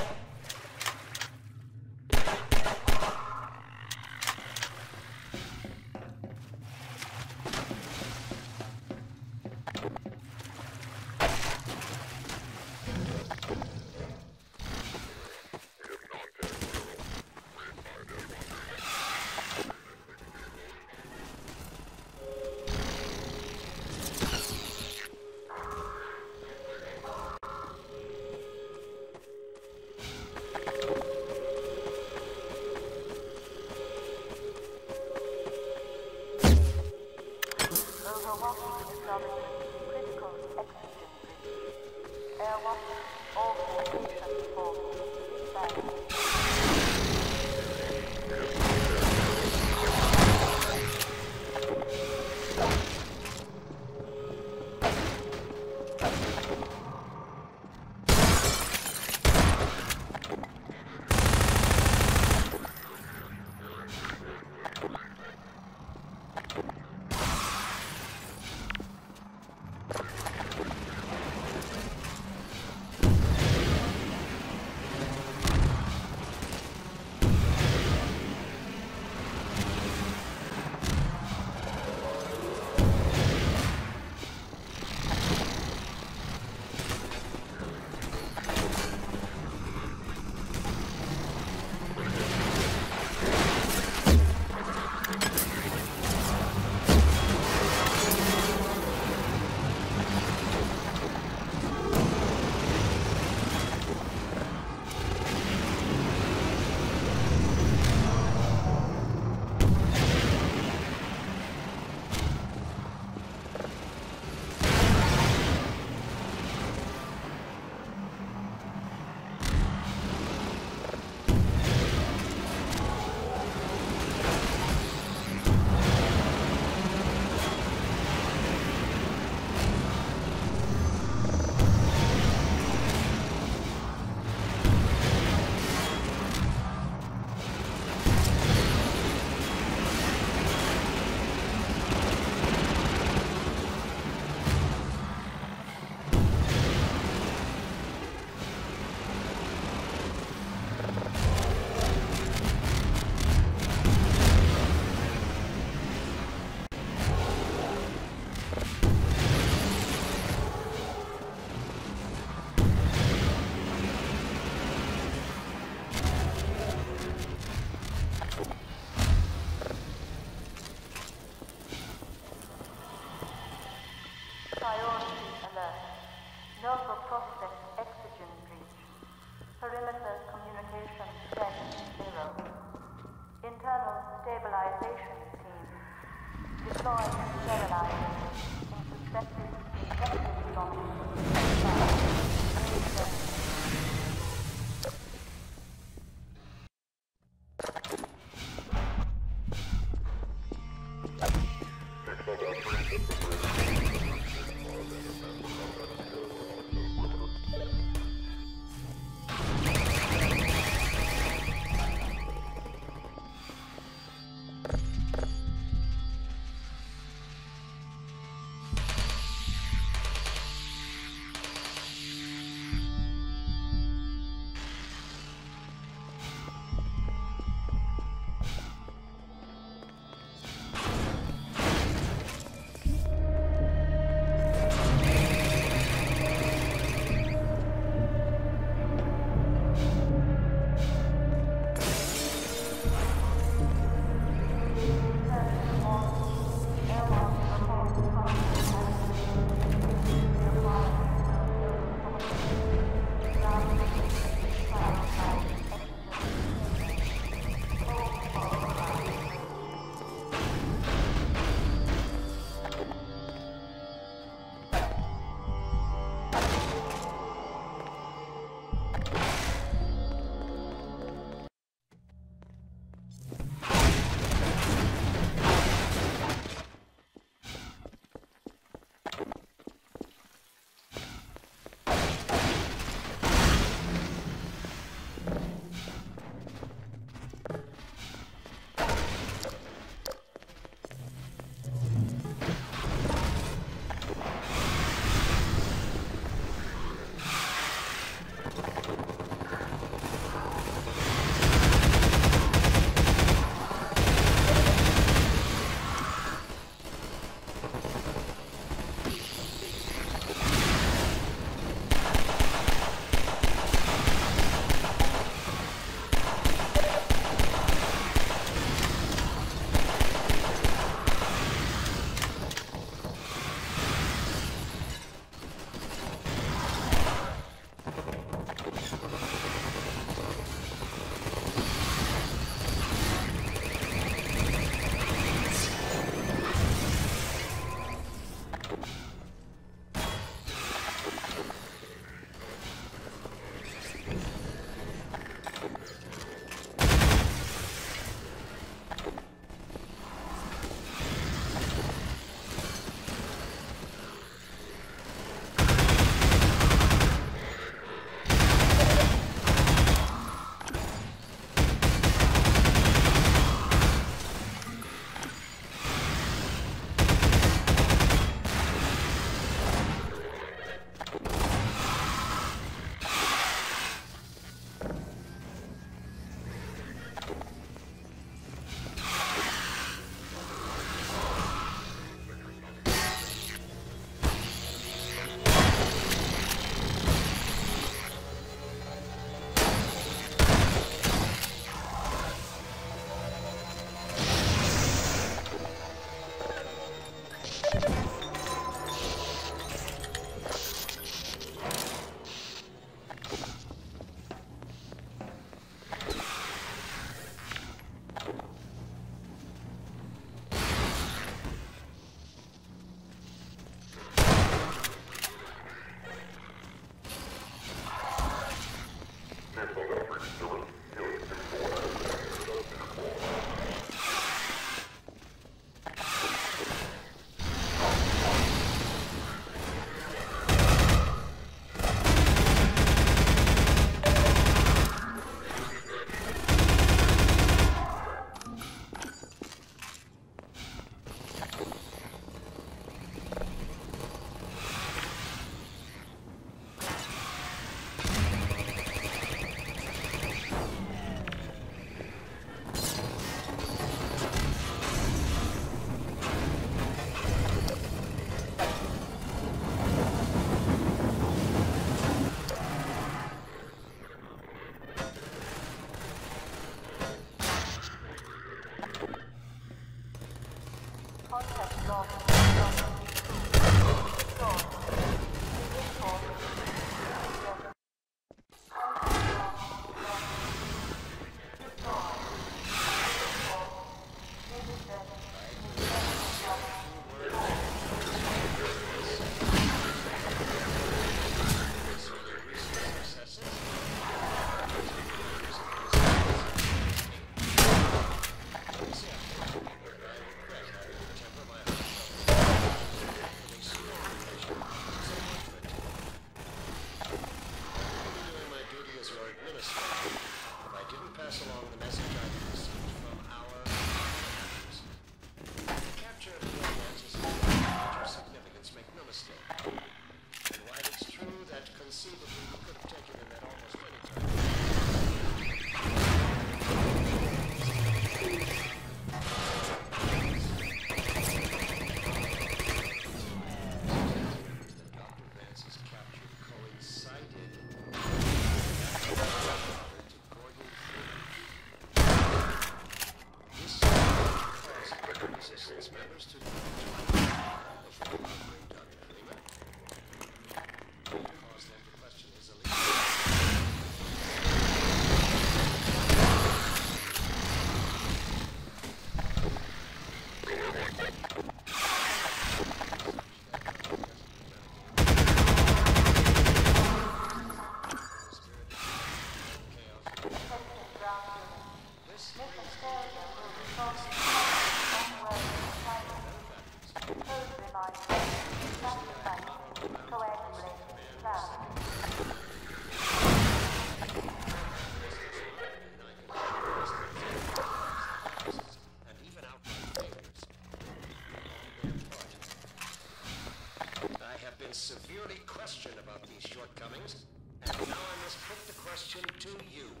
to you.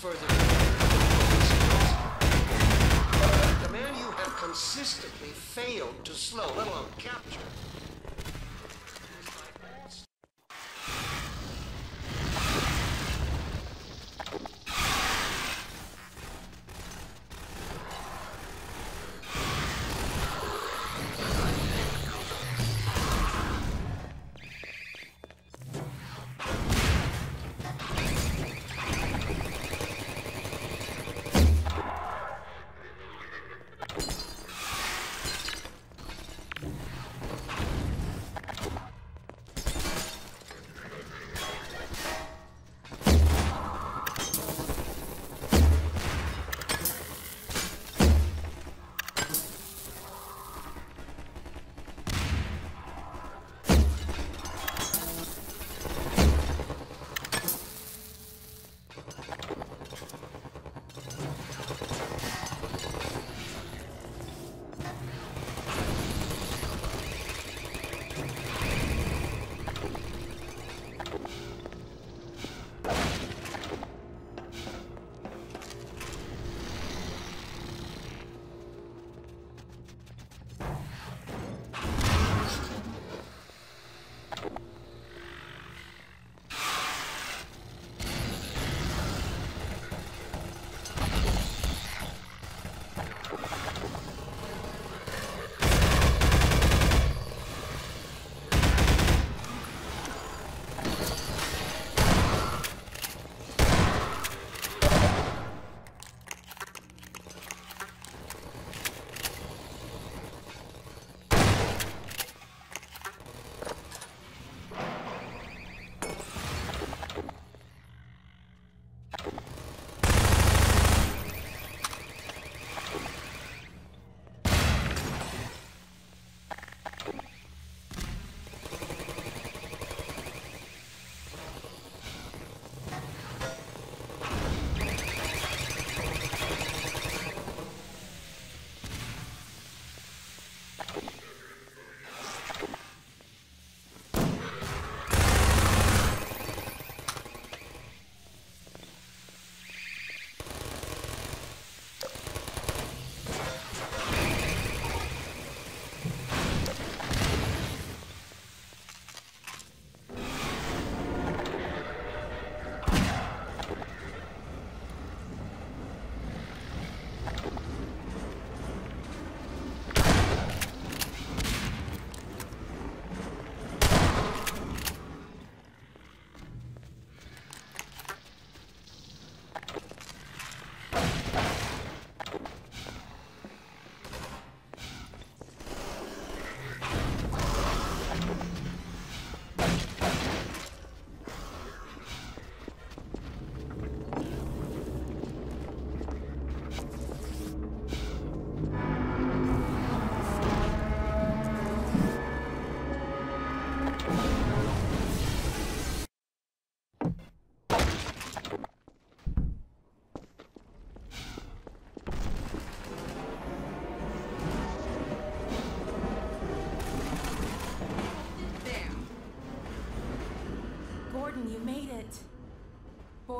further the man you have consistently failed to slow, let alone capture,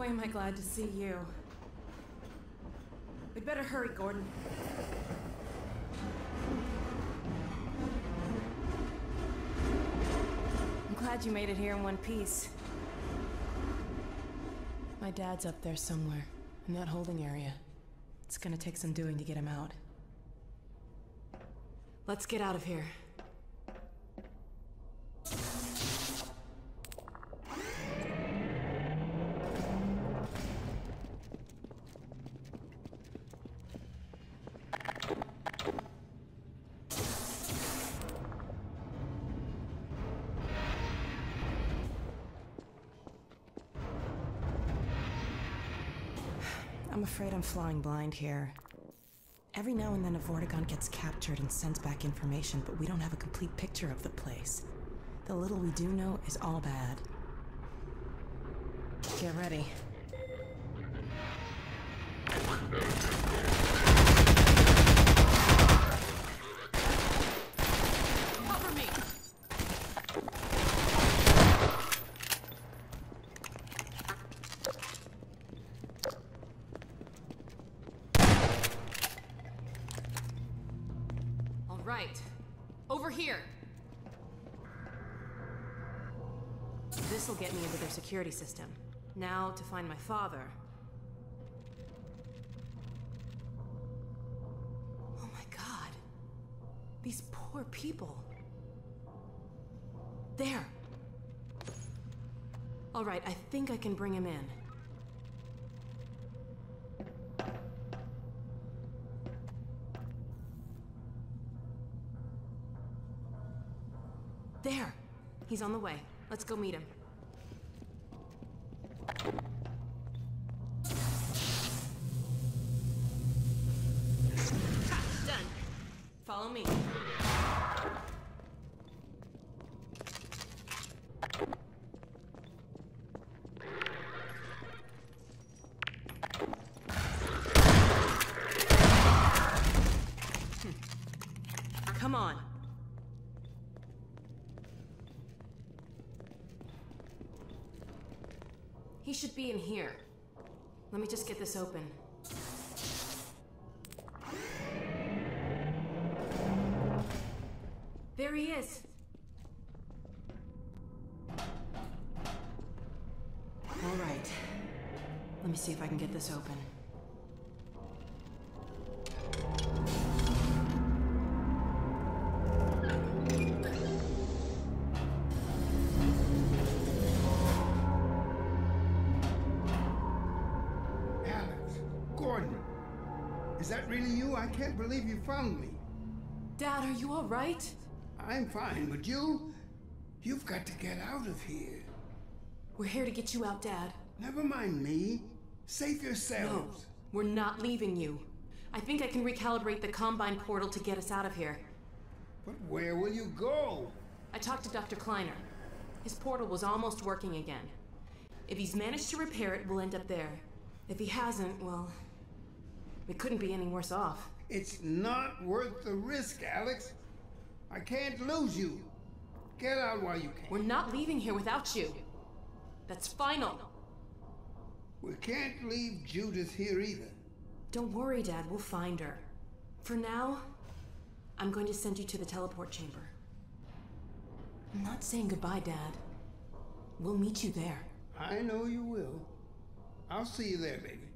Boy, am I glad to see you. We'd better hurry, Gordon. I'm glad you made it here in one piece. My dad's up there somewhere, in that holding area. It's gonna take some doing to get him out. Let's get out of here. Afraid I'm flying blind here. Every now and then a Vortigaunt gets captured and sends back information, but we don't have a complete picture of the place. The little we do know is all bad. Get ready. Cover me! All right. Over here. This'll get me into their security system. Now to find my father. Oh my god. These poor people. There. All right, I think I can bring him in. There. He's on the way. Let's go meet him. Ha, done. Follow me. Hmm. Come on. He should be in here. Let me just get this open. There he is. All right. Let me see if I can get this open. Right? I'm fine, but you? You've got to get out of here. We're here to get you out, Dad. Never mind me. Save No, yourselves. we're not leaving you. I think I can recalibrate the Combine portal to get us out of here. But where will you go? I talked to Dr. Kleiner. His portal was almost working again. If he's managed to repair it, we'll end up there. If he hasn't, well, we couldn't be any worse off. It's not worth the risk, Alyx. I can't lose you. Get out while you can. We're not leaving here without you. That's final. We can't leave Judith here either. Don't worry, Dad. We'll find her. For now, I'm going to send you to the teleport chamber. I'm not saying goodbye, Dad. We'll meet you there. I know you will. I'll see you there, baby.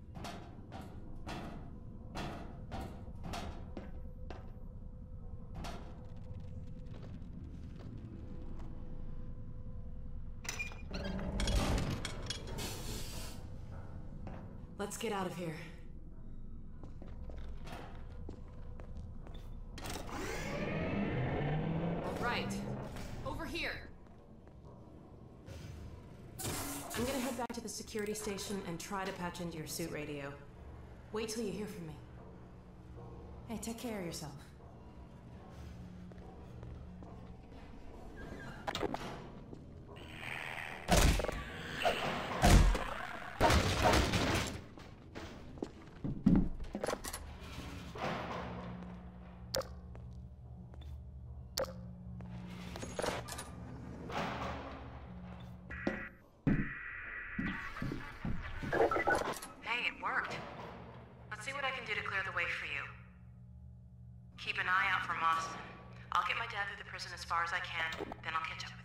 Get out of here. All right. Over here. I'm gonna head back to the security station and try to patch into your suit radio. Wait till you hear from me. Hey, take care of yourself. see what I can do to clear the way for you. Keep an eye out for Moss. I'll get my dad through the prison as far as I can, then I'll catch up with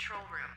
control room.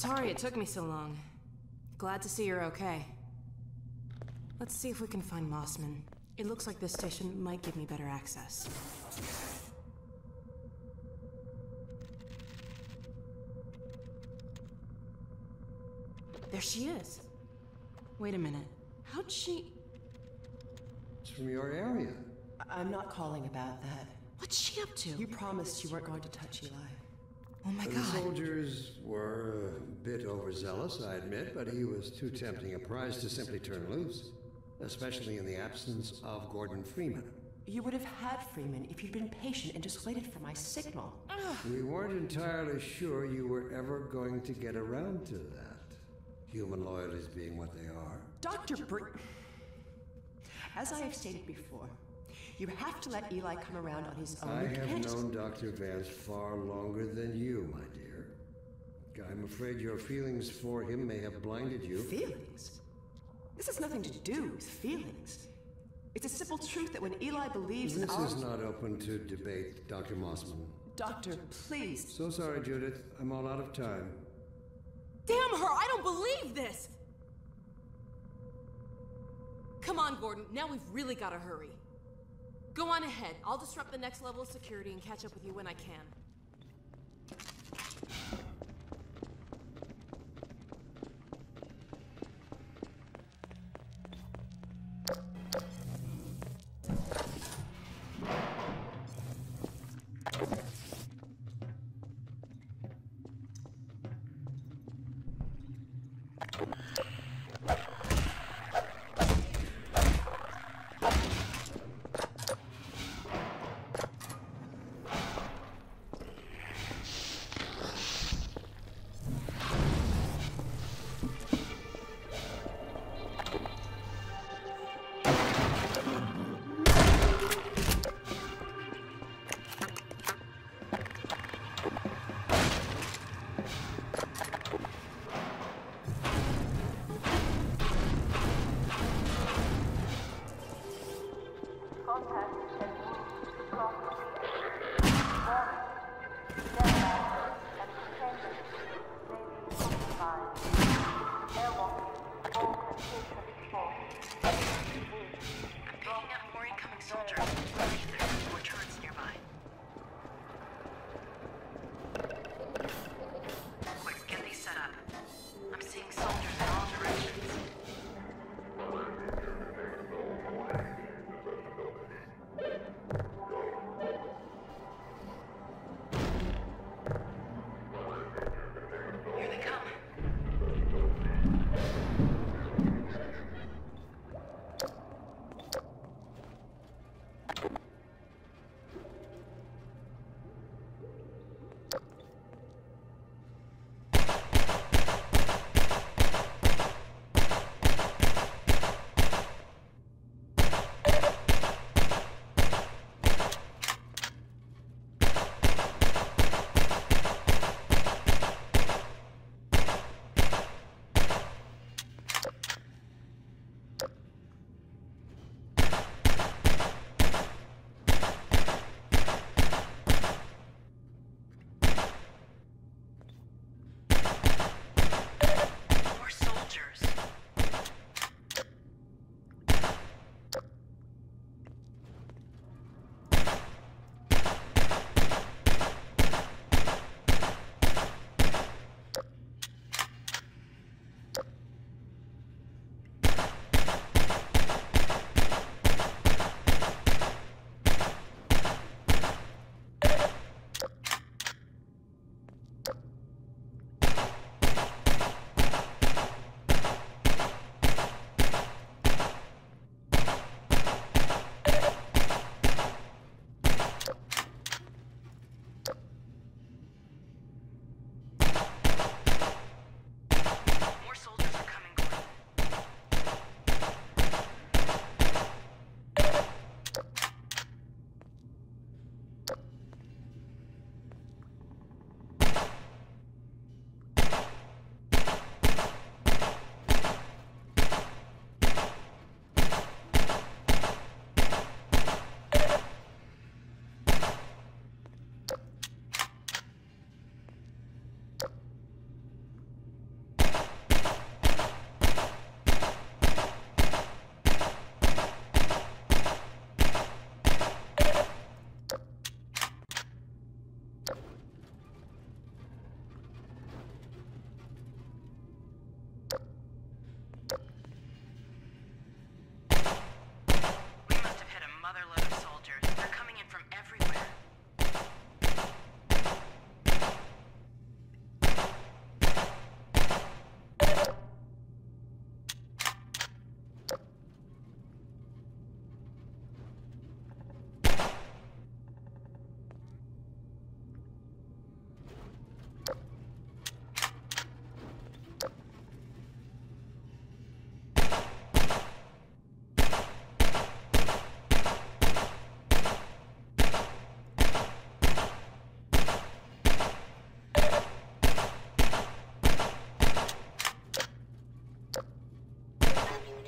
Sorry it took me so long. Glad to see you're okay. Let's see if we can find Mossman. It looks like this station might give me better access. There she is. Wait a minute. How'd she. It's from your area. I'm not calling about that. What's she up to? You promised you weren't going to touch Eli. Oh my God. the soldiers were a bit overzealous, I admit, but he was too tempting a prize to simply turn loose, especially in the absence of Gordon Freeman. You would have had Freeman if you'd been patient and just waited for my signal. We weren't entirely sure you were ever going to get around to that. Human loyalties being what they are. Dr. Br. As I have stated before, you have to let Eli come around on his own. I You have can't known Dr. Vance far longer than you, my dear. I'm afraid your feelings for him may have blinded you. Feelings? This has nothing to do with feelings. It's a simple truth that when Eli believes This in our... is not open to debate, Dr. Mossman. Doctor, please. So sorry, Judith. I'm all out of time. Damn her! I don't believe this! Come on, Gordon. Now we've really gotta hurry. Go on ahead. I'll disrupt the next level of security and catch up with you when I can.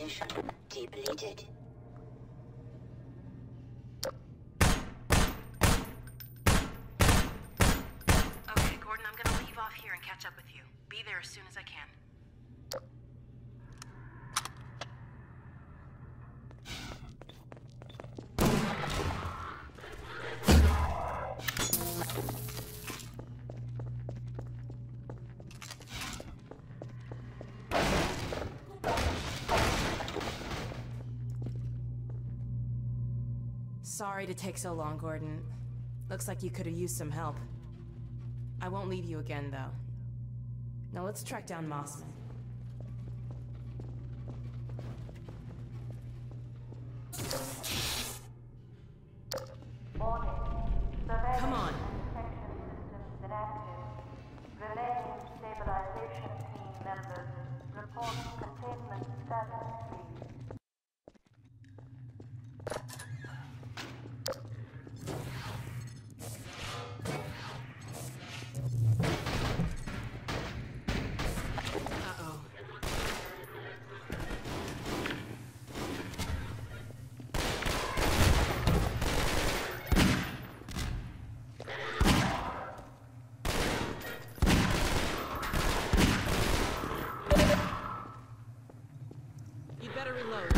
Information depleted. Sorry to take so long, Gordon. Looks like you could have used some help. I won't leave you again, though. Now let's track down Mossman. Warning. Surveillance Come on. detection systems inactive. Remaining stabilization team members report containment status, please. Uh-oh. You'd better reload.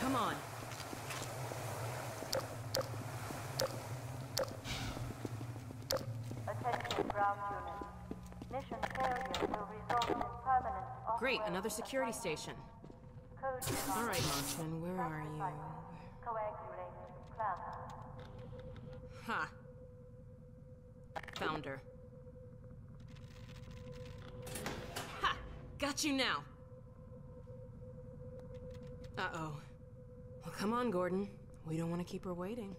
Come on. Attention ground units. Mission failure will result in permanent Great, another security station. All right, Mossman, where are you? Ha. Found her. Ha! Got you now. Uh-oh. Well, come on, Gordon. We don't want to keep her waiting.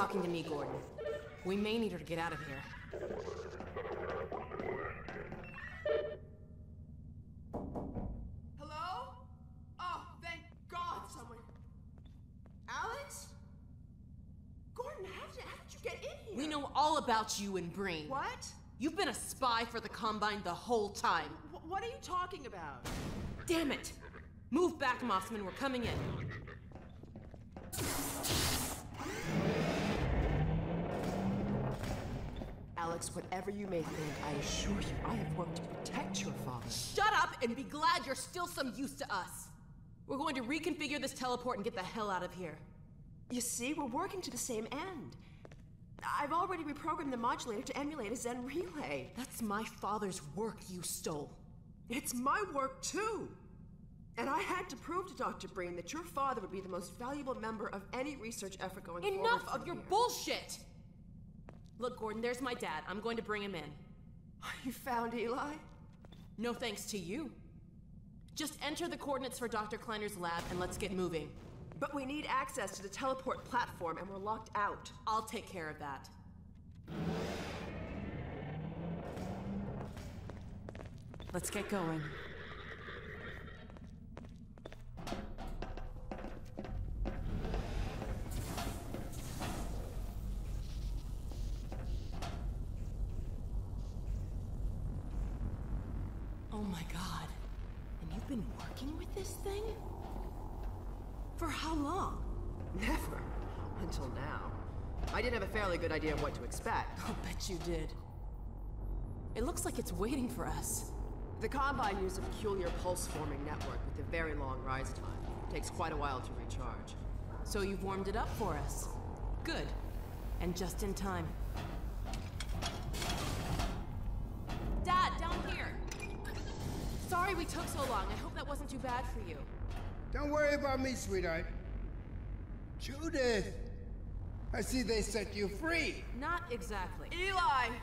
Talking to me, Gordon. We may need her to get out of here. Hello? Oh, thank God someone. Alyx? Gordon, how did, how did you get in here? We know all about you and Breen. What? You've been a spy for the Combine the whole time. Wh- what are you talking about? Damn it! Move back, Mossman. We're coming in. Alyx, whatever you may think, I assure you, I have worked to protect your father. Shut up and be glad you're still some use to us. We're going to reconfigure this teleport and get the hell out of here. You see, we're working to the same end. I've already reprogrammed the modulator to emulate a Xen relay. That's my father's work you stole. It's my work too. And I had to prove to Dr. Breen that your father would be the most valuable member of any research effort going forward. Enough of your here. bullshit! Look, Gordon, there's my dad. I'm going to bring him in. Oh, you found Eli? No thanks to you. Just enter the coordinates for Dr. Kleiner's lab and let's get moving. But we need access to the teleport platform and we're locked out. I'll take care of that. Let's get going. This thing? For how long? Never. Until now. I did have a fairly good idea of what to expect. I'll bet you did. It looks like it's waiting for us. The Combine uses a peculiar pulse-forming network with a very long rise time. It Takes quite a while to recharge. So you've warmed it up for us. Good. And just in time. Dad, down here! Sorry we took so long. I hope that wasn't too bad for you. Don't worry about me, sweetheart. Judith! I see they set you free. Not exactly. Eli!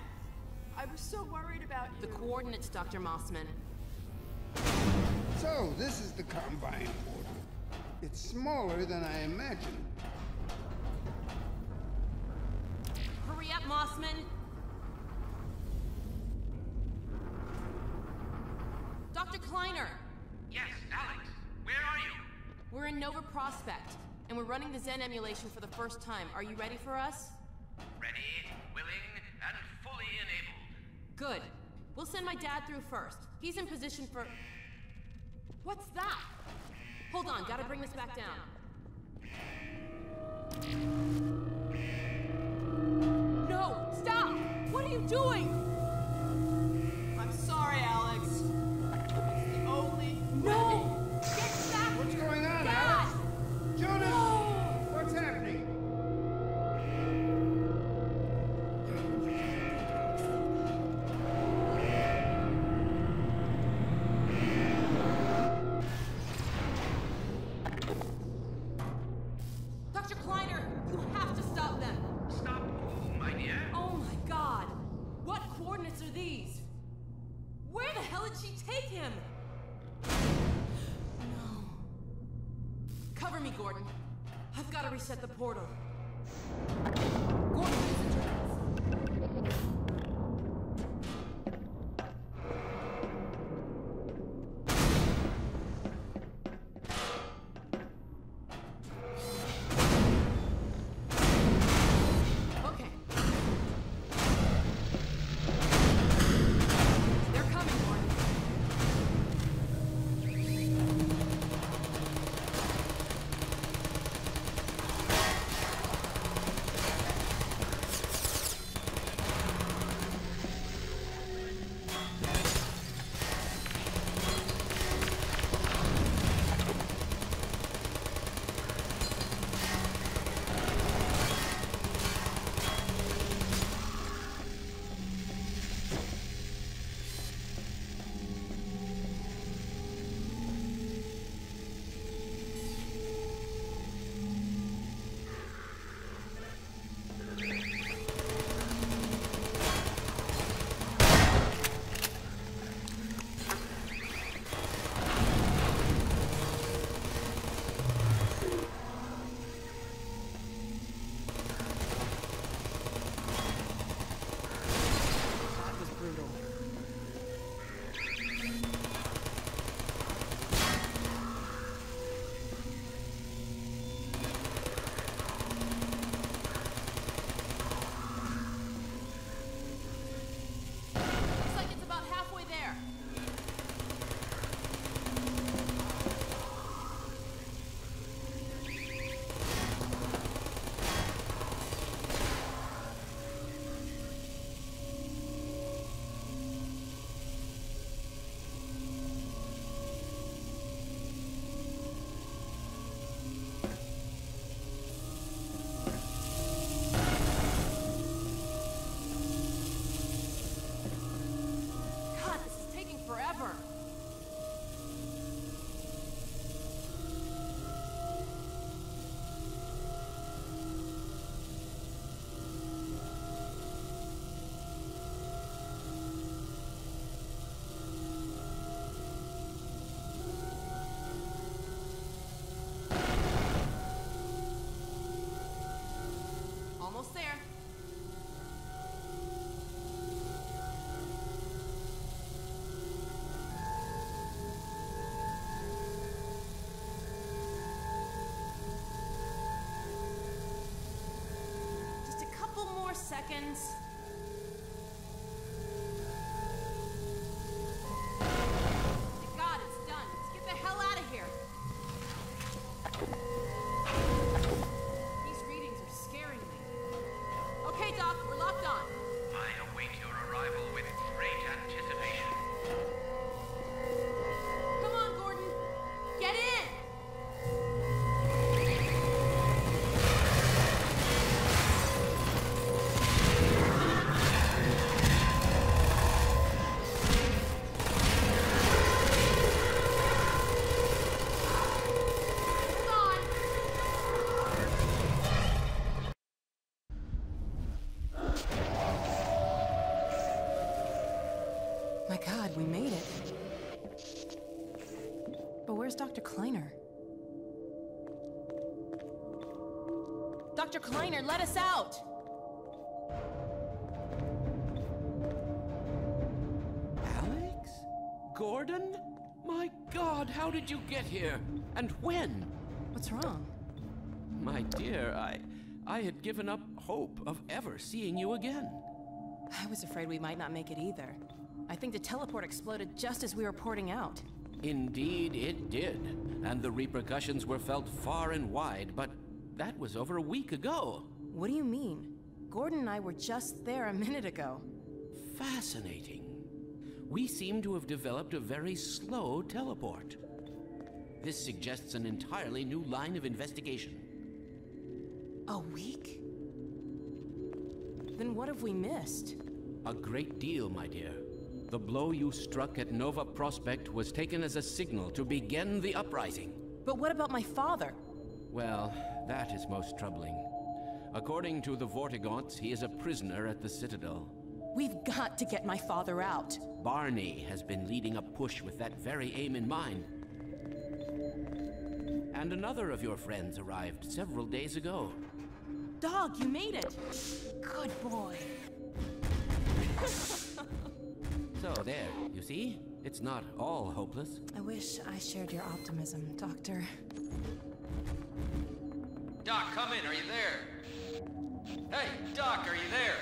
I was so worried about you. The coordinates, Dr. Mossman. So, this is the Combine portal. It's smaller than I imagined. Hurry up, Mossman! Dr. Kleiner! Yes, Alyx. Where are you? We're in Nova Prospekt, and we're running the Xen emulation for the first time. Are you ready for us? Ready, willing, and fully enabled. Good. We'll send my dad through first. He's in position for... What's that? Hold on, gotta bring this back down. No! Stop! What are you doing? No! Seconds. Kleiner? Dr. Kleiner, let us out! Alyx? Gordon? My god, how did you get here? And when? What's wrong? My dear, I. I had given up hope of ever seeing you again. I was afraid we might not make it either. I think the teleport exploded just as we were porting out. Indeed, it did. And the repercussions were felt far and wide, but that was over a week ago. What do you mean? Gordon and I were just there a minute ago. Fascinating. We seem to have developed a very slow teleport. This suggests an entirely new line of investigation. A week? Then what have we missed? A great deal, my dear. The blow you struck at Nova Prospekt was taken as a signal to begin the uprising. But what about my father? Well, that is most troubling. According to the Vortigaunts, he is a prisoner at the Citadel. We've got to get my father out. Barney has been leading a push with that very aim in mind. And another of your friends arrived several days ago. Dog, you made it! Good boy. So there, you see? It's not all hopeless. I wish I shared your optimism, Doctor. Doc, come in. Are you there? Hey, Doc, are you there?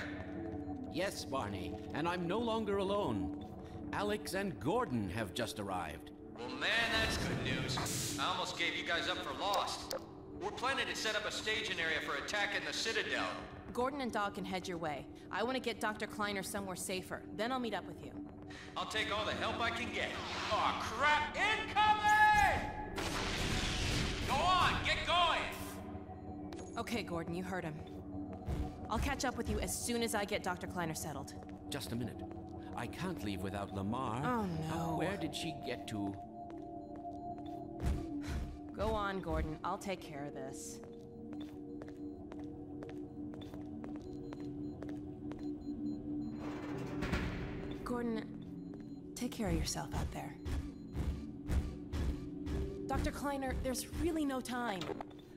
Yes, Barney, and I'm no longer alone. Alyx and Gordon have just arrived. Well, man, that's good news. I almost gave you guys up for lost. We're planning to set up a staging area for attacking the Citadel. Gordon and Dog can head your way. I want to get Dr. Kleiner somewhere safer. Then I'll meet up with you. I'll take all the help I can get. Aw, crap! Incoming! Go on, get going! Okay, Gordon, you heard him. I'll catch up with you as soon as I get Dr. Kleiner settled. Just a minute. I can't leave without Lamarr. Oh, no. Uh, where did she get to? Go on, Gordon. I'll take care of this. Gordon, take care of yourself out there. Dr. Kleiner, there's really no time.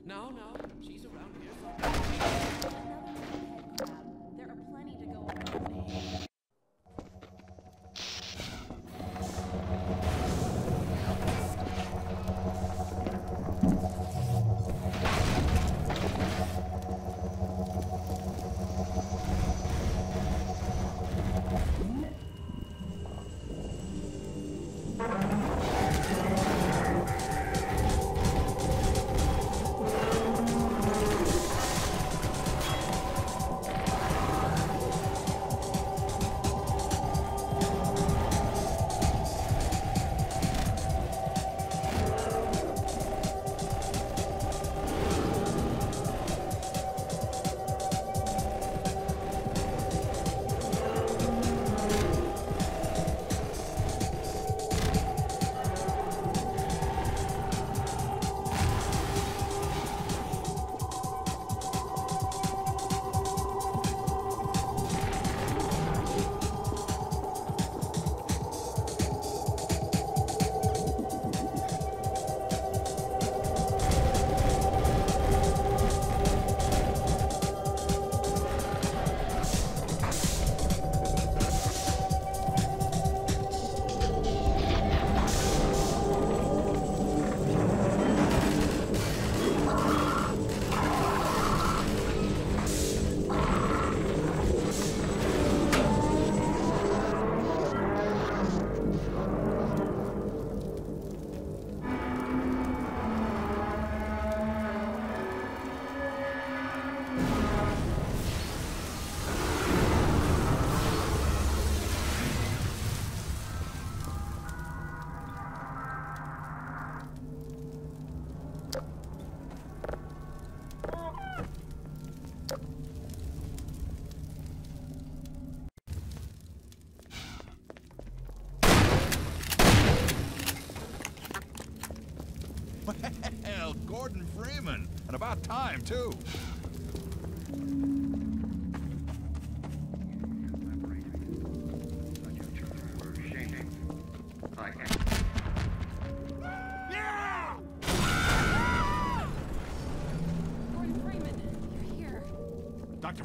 No, no, she's around here.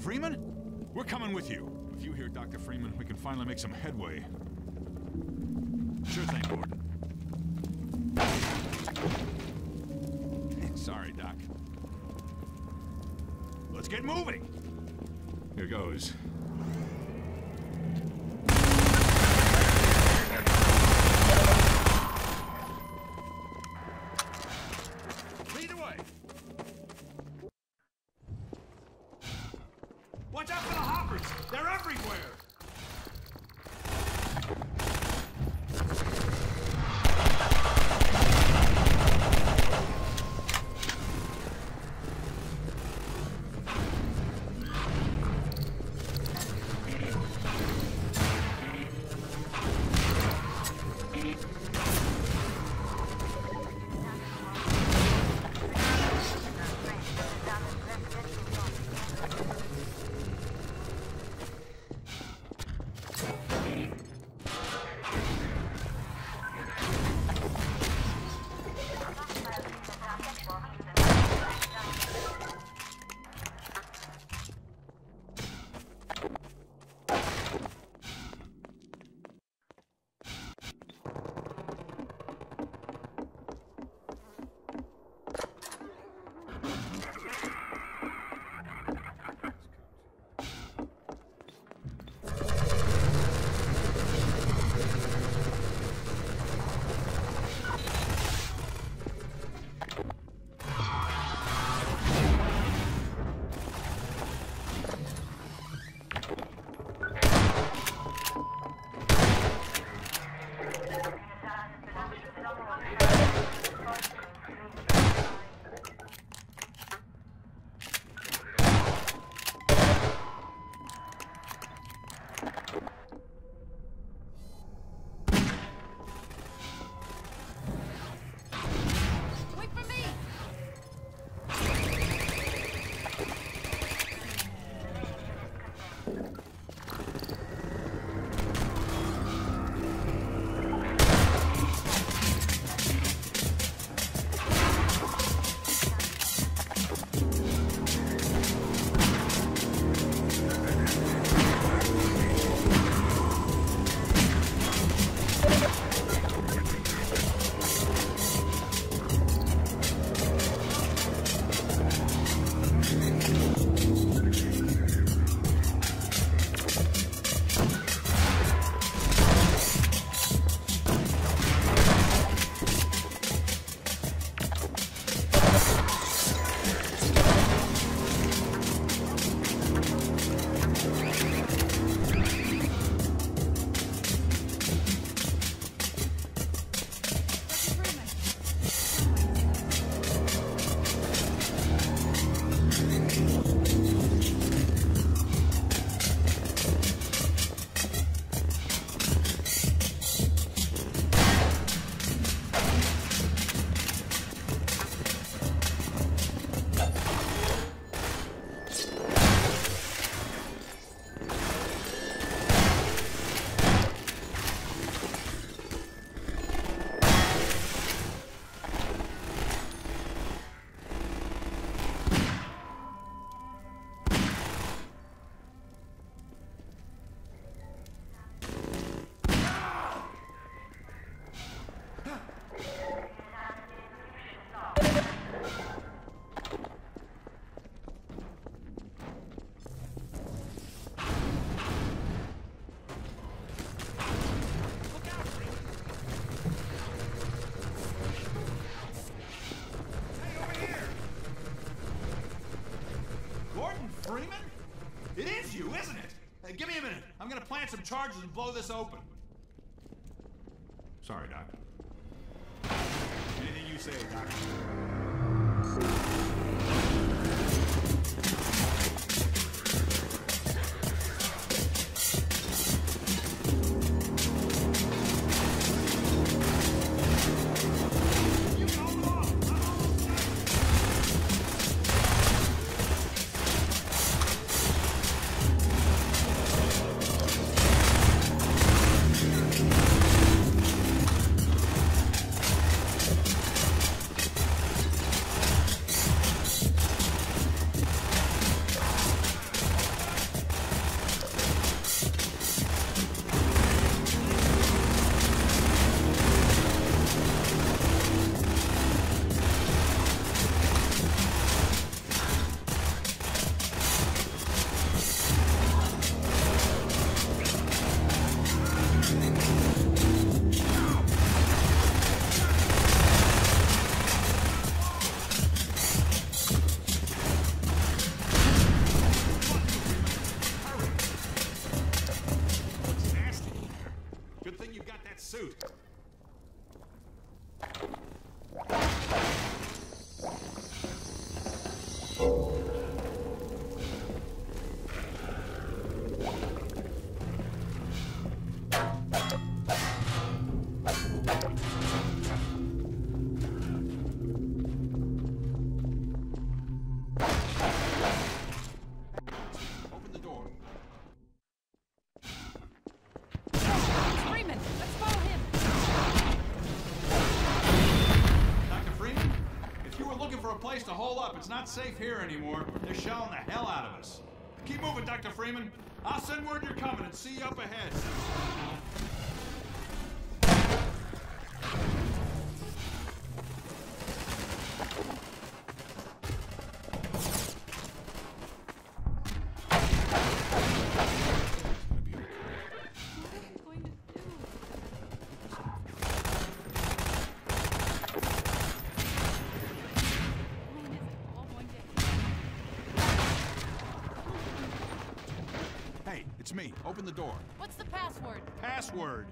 Freeman? We're coming with you. If you hear Dr. Freeman, we can finally make some headway. Sure thing, Gordon. Sorry, Doc. Let's get moving! Here goes. Plant some charges and blow this open. Sorry, Doc. Up, it's not safe here anymore. They're shelling the hell out of us. Keep moving, Dr. Freeman. I'll send word you're coming and see you up ahead. Open the door. What's the password? Password.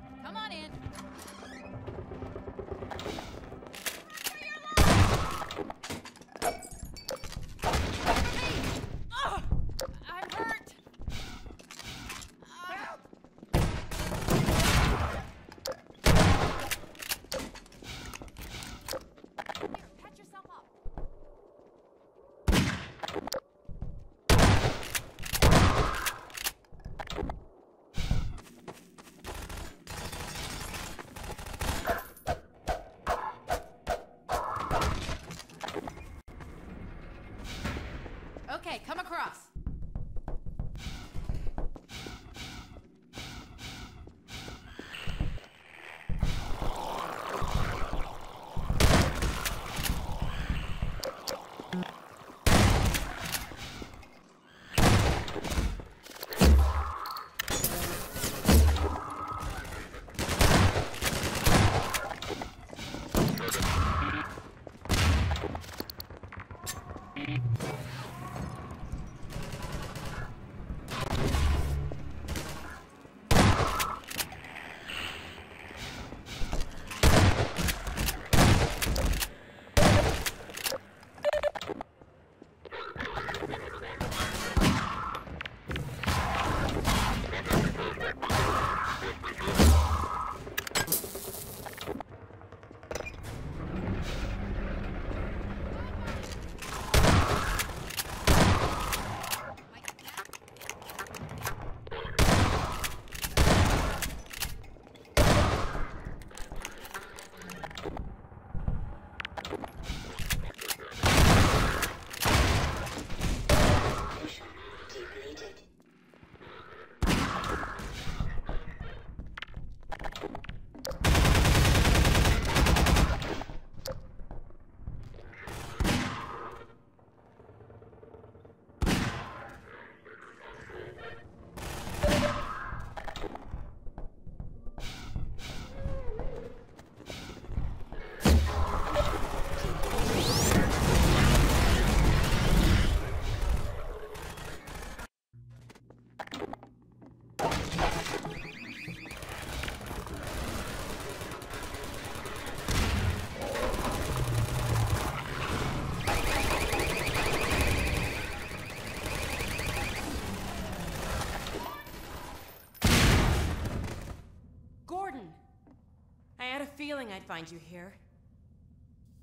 Feeling I'd find you here.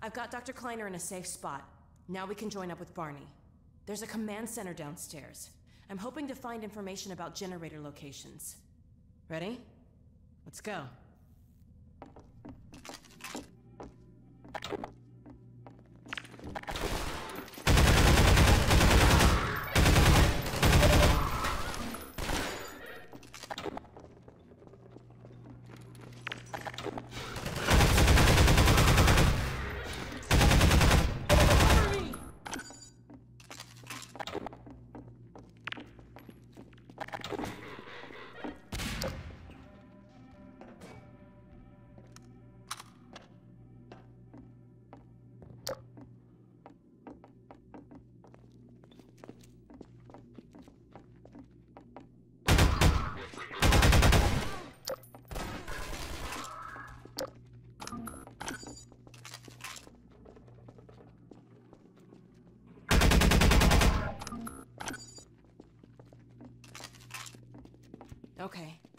I've got Dr. Kleiner in a safe spot. Now we can join up with Barney. There's a command center downstairs. I'm hoping to find information about generator locations. Ready? Let's go.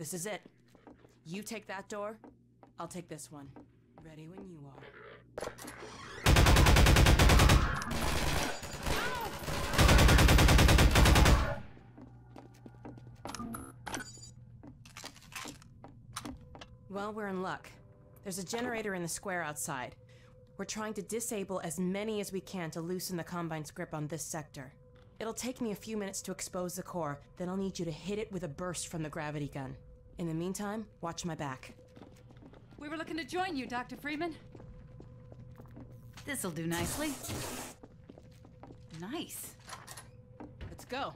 This is it. You take that door, I'll take this one. Ready when you are. Well, we're in luck. There's a generator in the square outside. We're trying to disable as many as we can to loosen the Combine's grip on this sector. It'll take me a few minutes to expose the core, then I'll need you to hit it with a burst from the gravity gun. In the meantime, watch my back. We were looking to join you, Dr. Freeman. This'll do nicely. Nice. Let's go.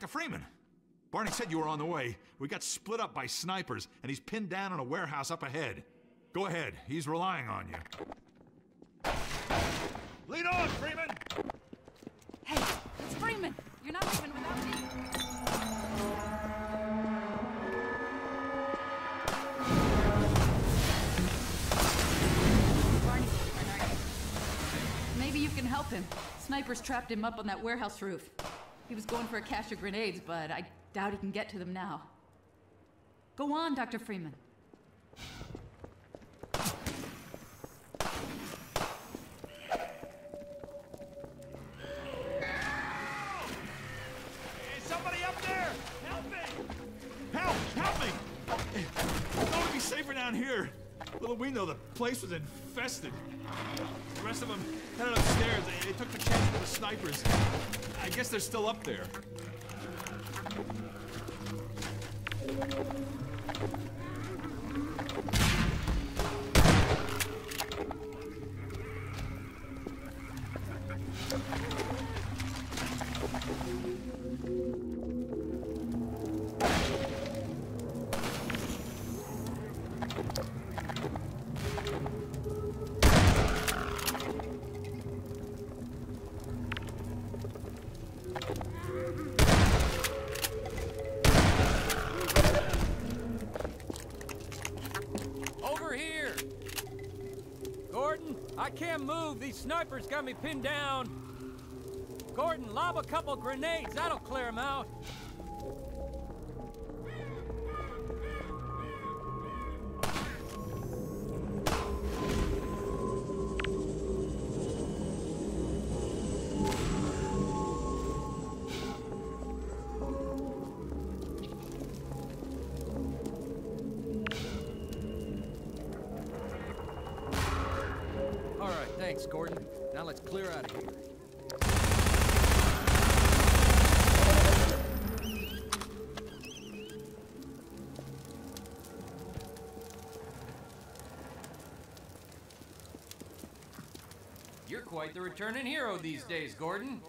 Dr. Freeman! Barney said you were on the way. We got split up by snipers, and he's pinned down in a warehouse up ahead. Go ahead. He's relying on you. Lead on, Freeman! Hey, it's Freeman. You're not leaving without me. Barney? Maybe you can help him. Snipers trapped him up on that warehouse roof. He was going for a cache of grenades, but I doubt he can get to them now. Go on, Dr. Freeman. Somebody up there? Help me! Help! Help me! It's going to be safer down here. Little we know the place was infested. The rest of them headed upstairs. They, they took the chance with the snipers. I guess they're still up there. Snipers got me pinned down. Gordon, lob a couple grenades. That'll clear them out. All right, thanks, Gordon. Quite the returning hero these days, Gordon.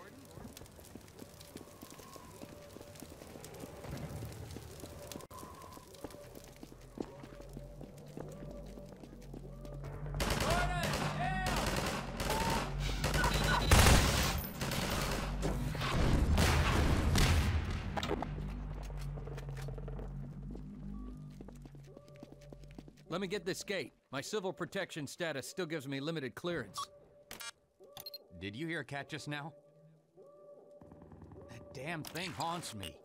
Let me get this gate. My civil protection status still gives me limited clearance. Did you hear a cat just now? That damn thing haunts me.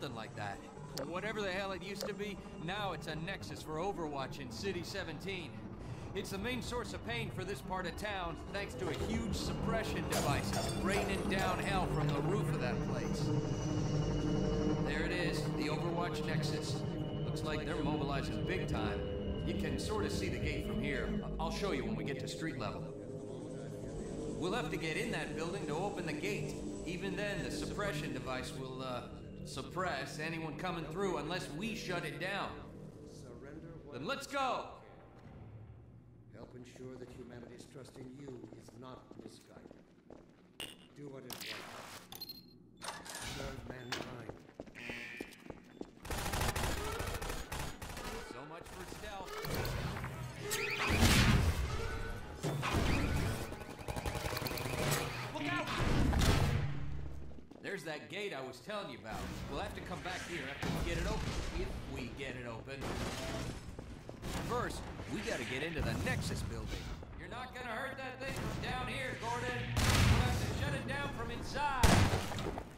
Something like that. Whatever the hell it used to be, now it's a nexus for Overwatch in City 17. It's the main source of pain for this part of town, thanks to a huge suppression device raining down hell from the roof of that place. There it is, the Overwatch Nexus. Looks like they're mobilizing big time. You can sort of see the gate from here. I'll show you when we get to street level. We'll have to get in that building to open the gate. Even then, the suppression device will, uh, suppress anyone coming through unless we shut it down. Then let's go! Help ensure that humanity's trust in you is not misguided. Do what is right. Serve gate I was telling you about. We'll have to come back here after we get it open. If we get it open. First, we gotta get into the Nexus building. You're not gonna hurt that thing from down here, Gordon. We'll have to shut it down from inside.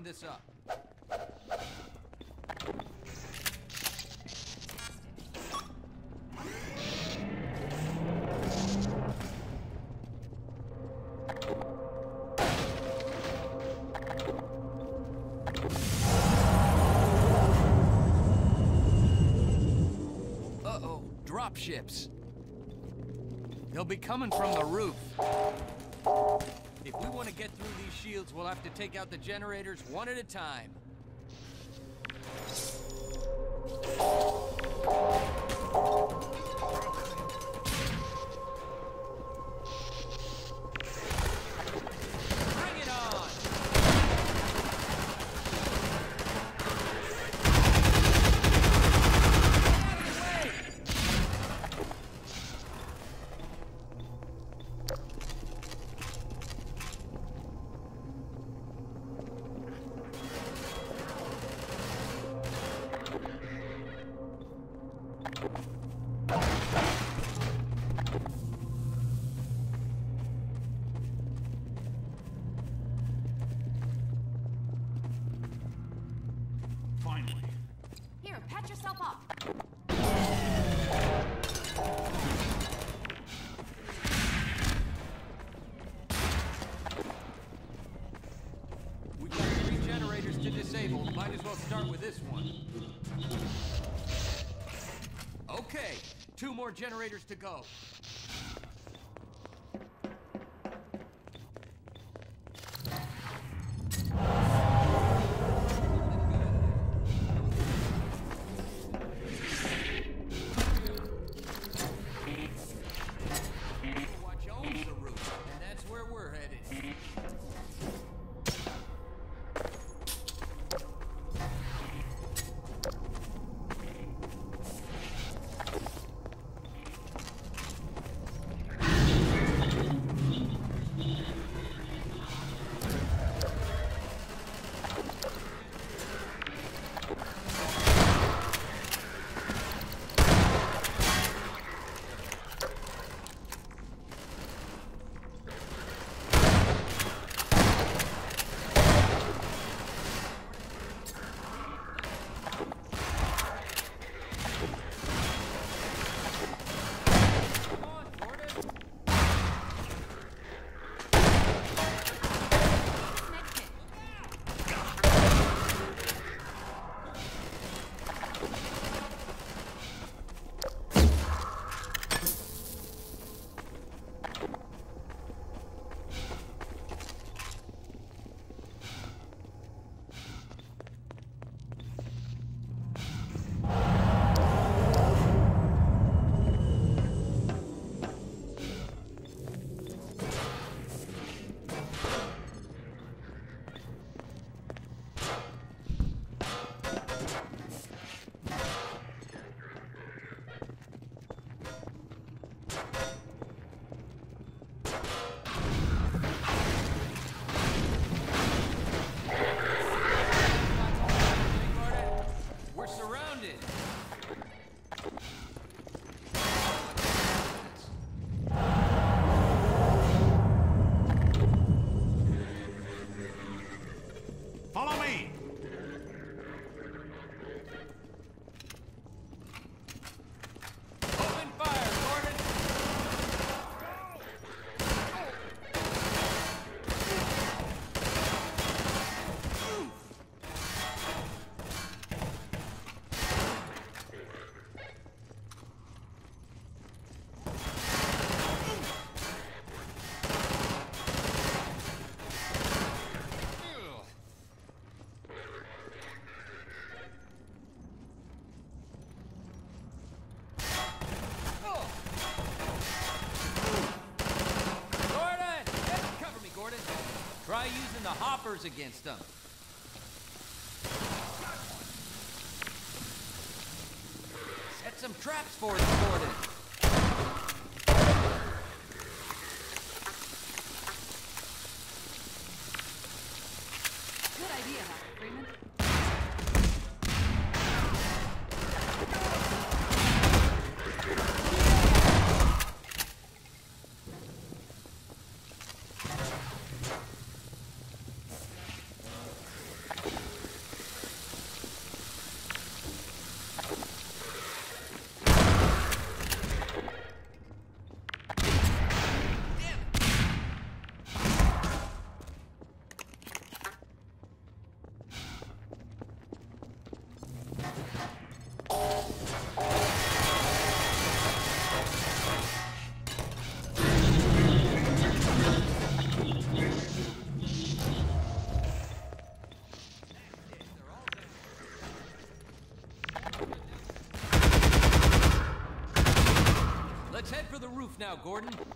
Open this up. Uh-oh. Drop ships. They'll be coming from the roof. Shields, we'll have to take out the generators one at a time. Generators to go. Hoppers against them. Set some traps for us, now, Gordon.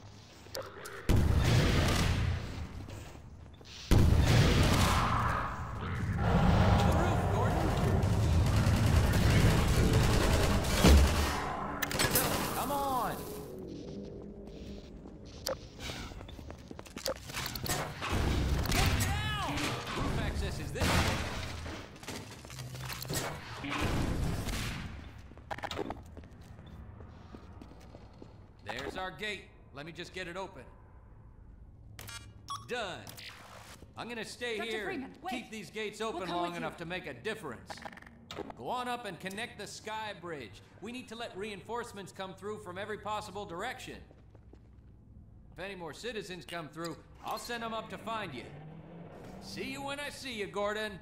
Gate. Let me just get it open. Done. I'm gonna stay Dr. here Freeman, keep these gates We'll open long with you. enough to make a difference. Go on up and connect the sky bridge. We need to let reinforcements come through from every possible direction. If any more citizens come through, I'll send them up to find you. See you when I see you, Gordon.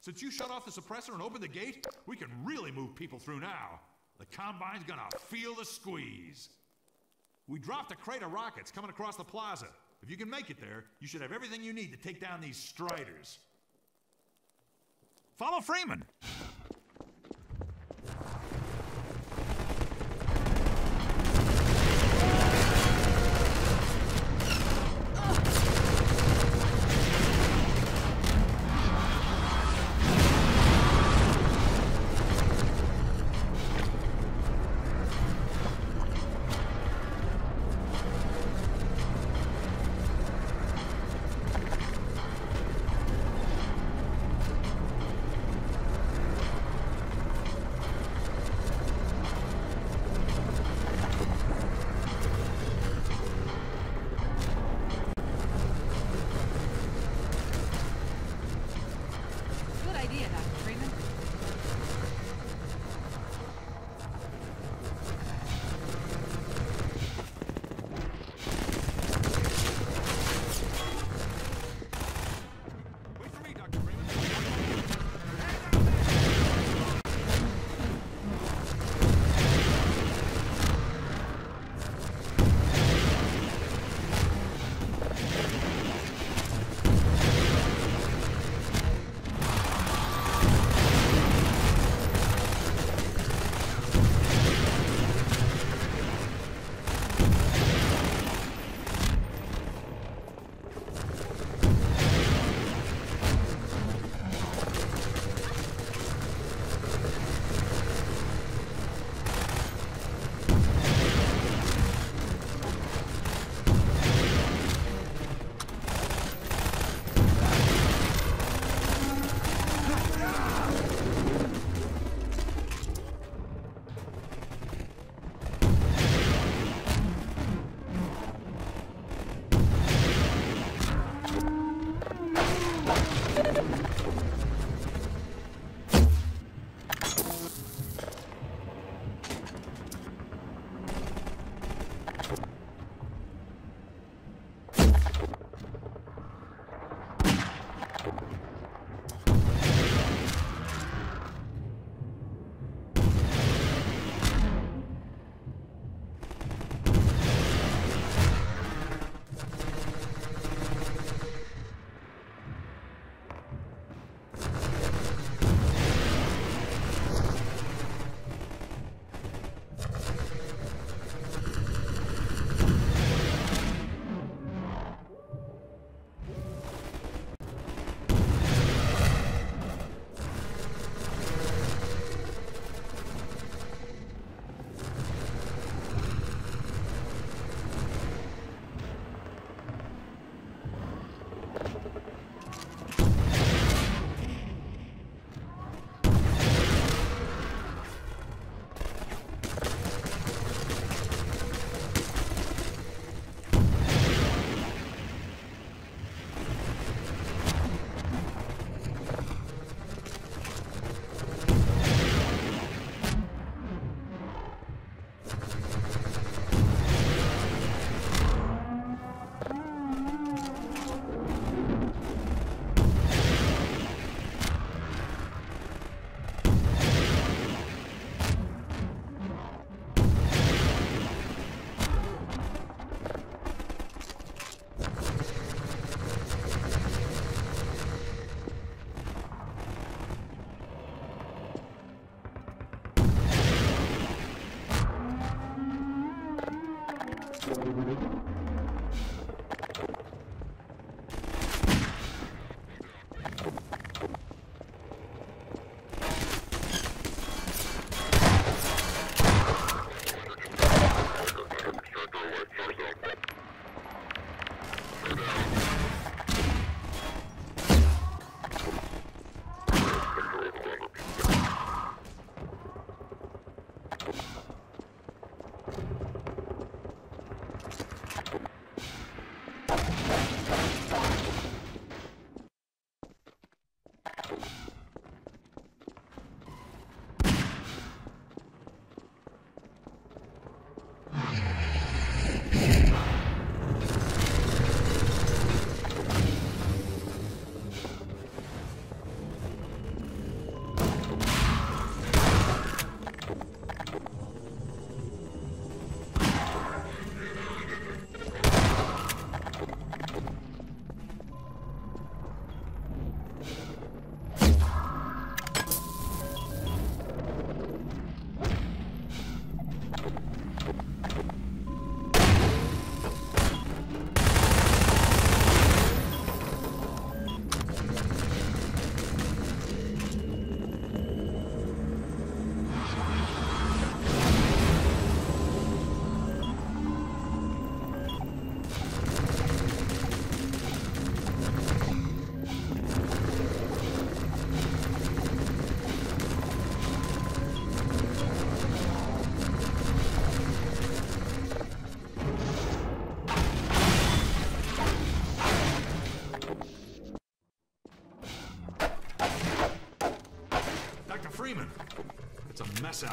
Since you shut off the suppressor and opened the gate, we can really move people through now. The Combine's gonna feel the squeeze. We dropped a crate of rockets coming across the plaza. If you can make it there, you should have everything you need to take down these striders. Follow Freeman!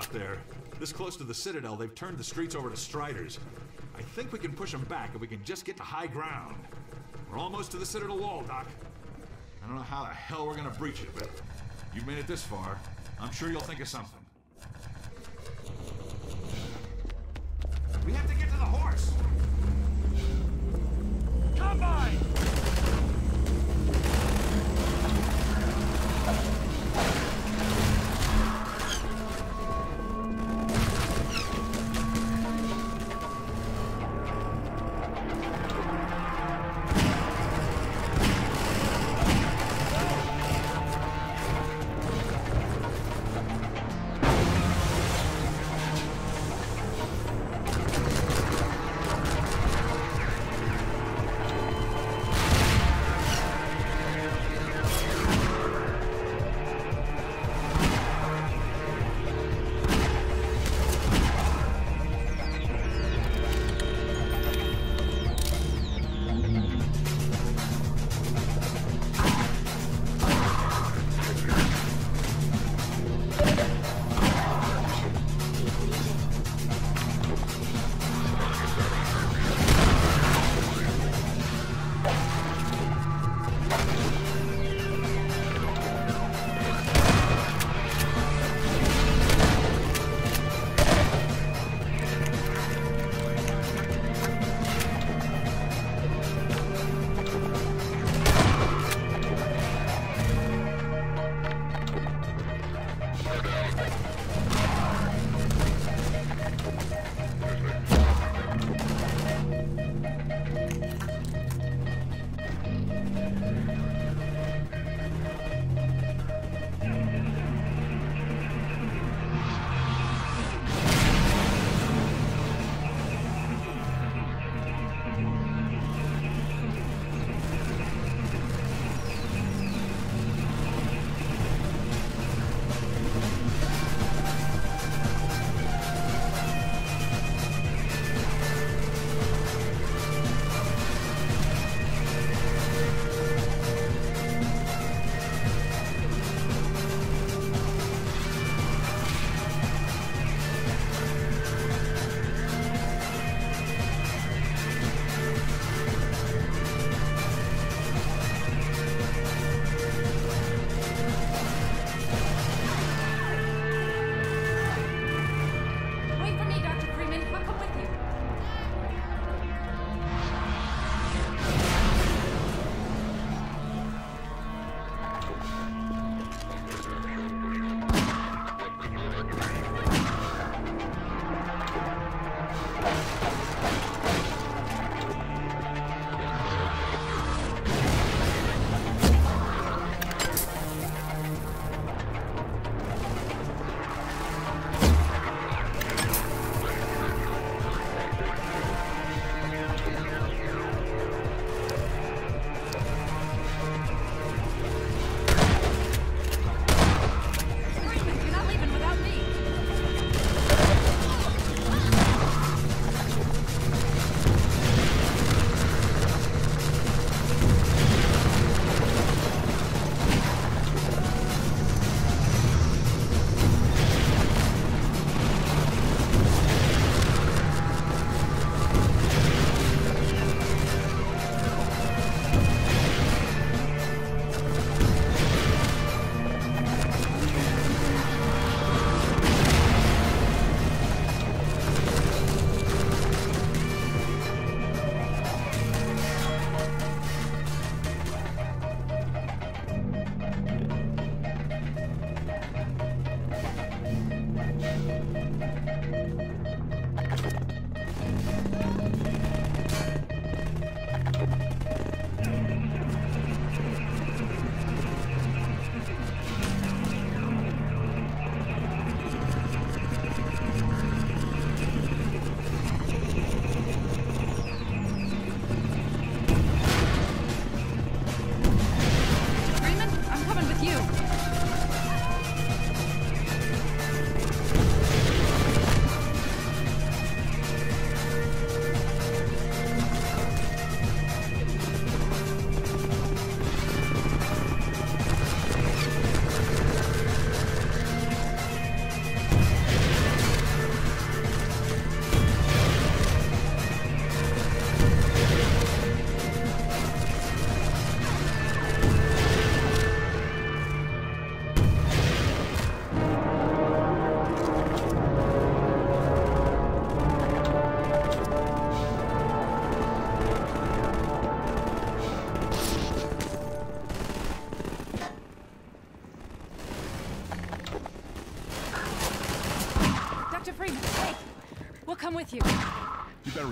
Out there. This close to the Citadel, they've turned the streets over to Striders. I think we can push them back if we can just get to high ground. We're almost to the Citadel wall, Doc. I don't know how the hell we're gonna breach it, but you've made it this far. I'm sure you'll think of something.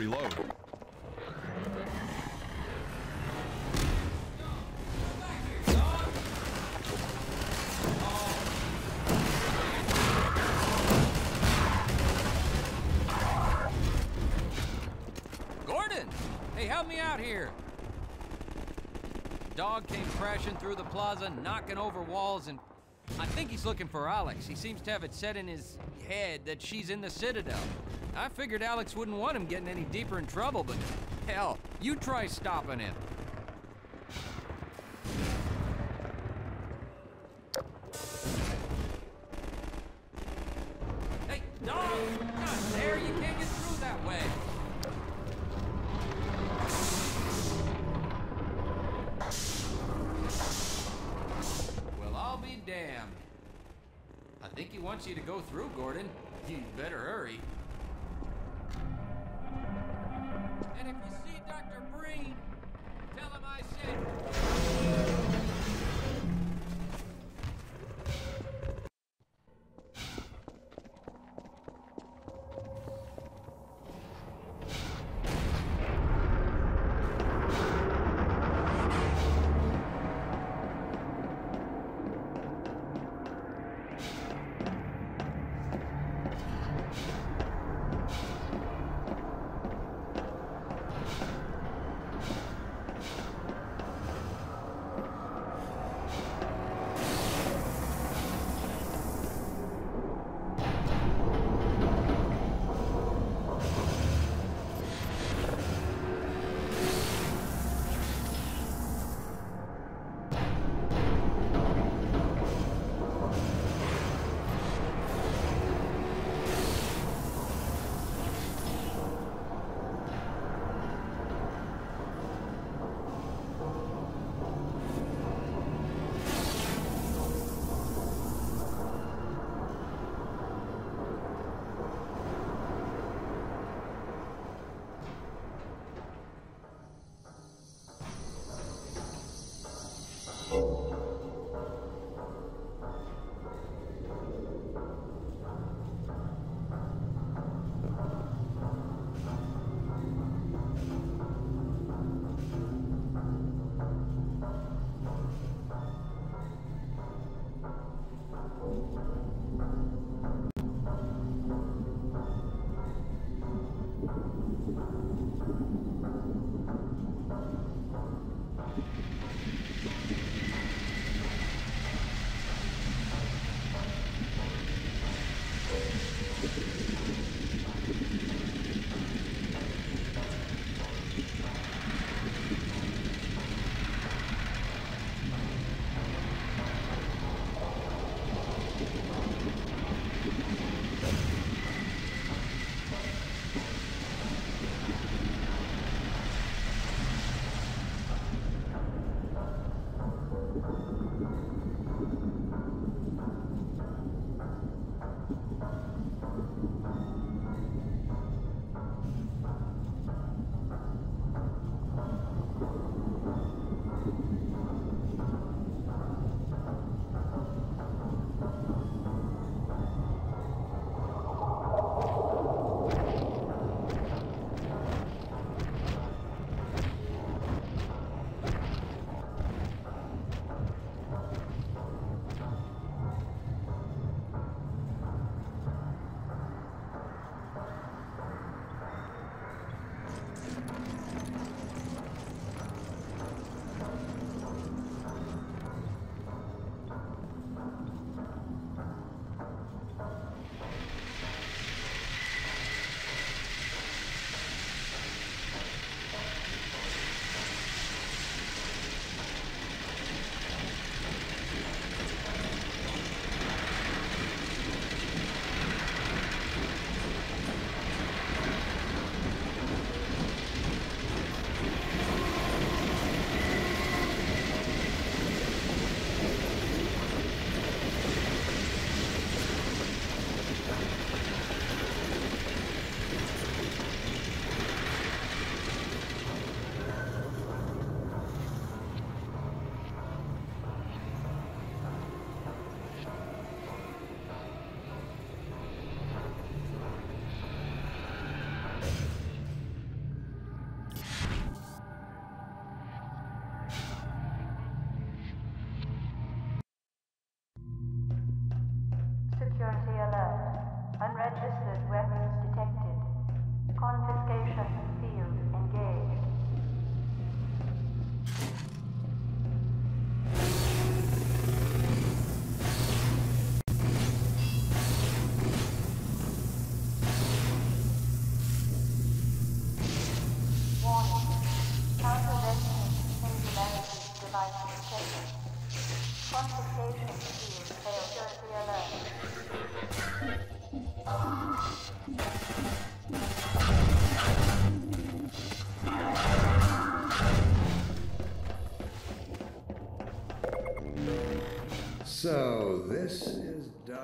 Reload. Gordon! Hey, help me out here! Dog came crashing through the plaza, knocking over walls, and I think he's looking for Alyx. He seems to have it set in his head that she's in the Citadel. I figured Alyx wouldn't want him getting any deeper in trouble, but hell, you try stopping him.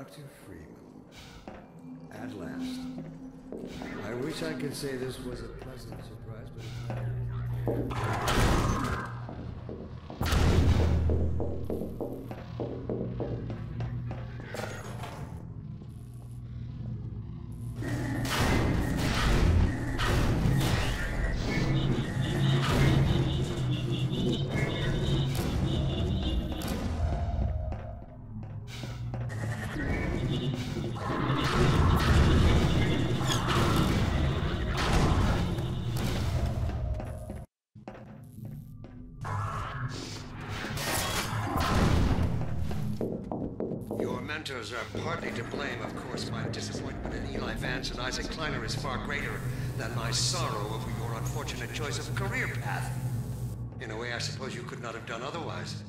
Dr. Freeman. At last. I wish I could say this was a pleasant surprise, but it's not. To blame, of course. My disappointment in Eli Vance and Isaac Kleiner is far greater than my sorrow over your unfortunate choice of career path. In a way, I suppose you could not have done otherwise.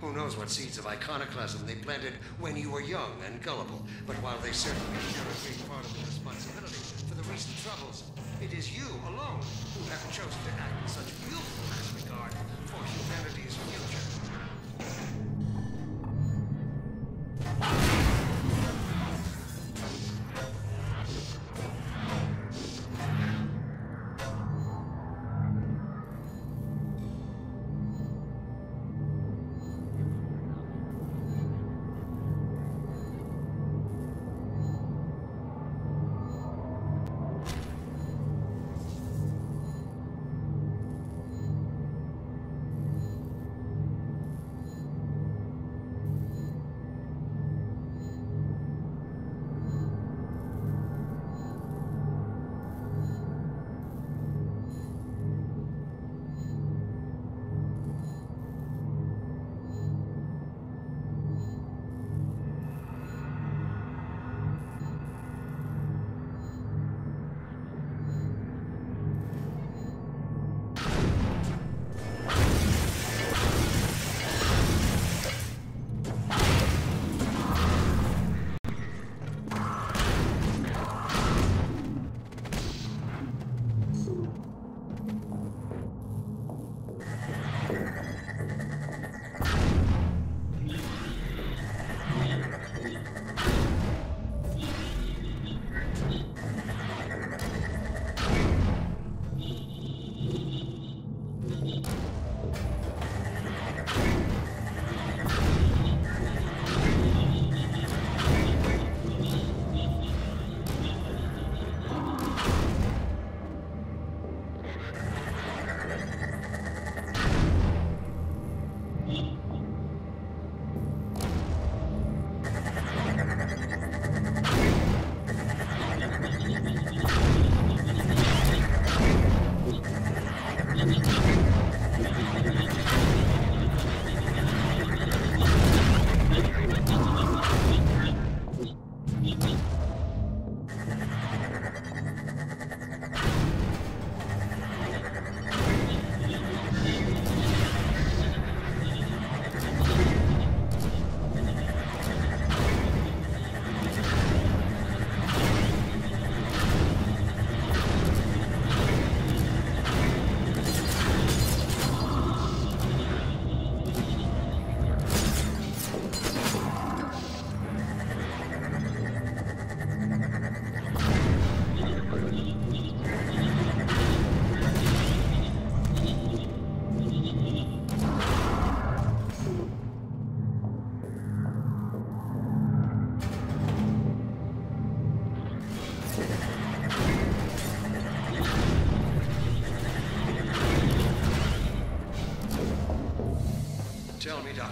Who knows what seeds of iconoclasm they planted when you were young and gullible. But while they certainly share a great part of the responsibility for the recent troubles, it is you alone who have chosen to act in such Tell me, Dr.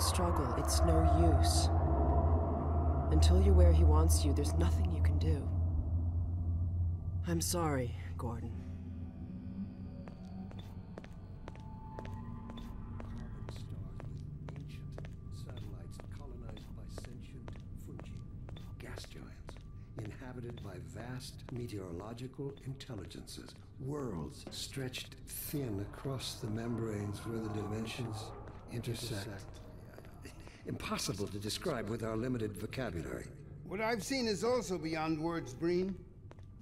struggle. It's no use. Until you're where he wants you, there's nothing you can do. I'm sorry, Gordon. Satellites colonized by sentient fungi, gas giants, inhabited by vast meteorological intelligences, worlds stretched thin across the membranes where the dimensions intersect. Impossible to describe with our limited vocabulary. What I've seen is also beyond words, Breen.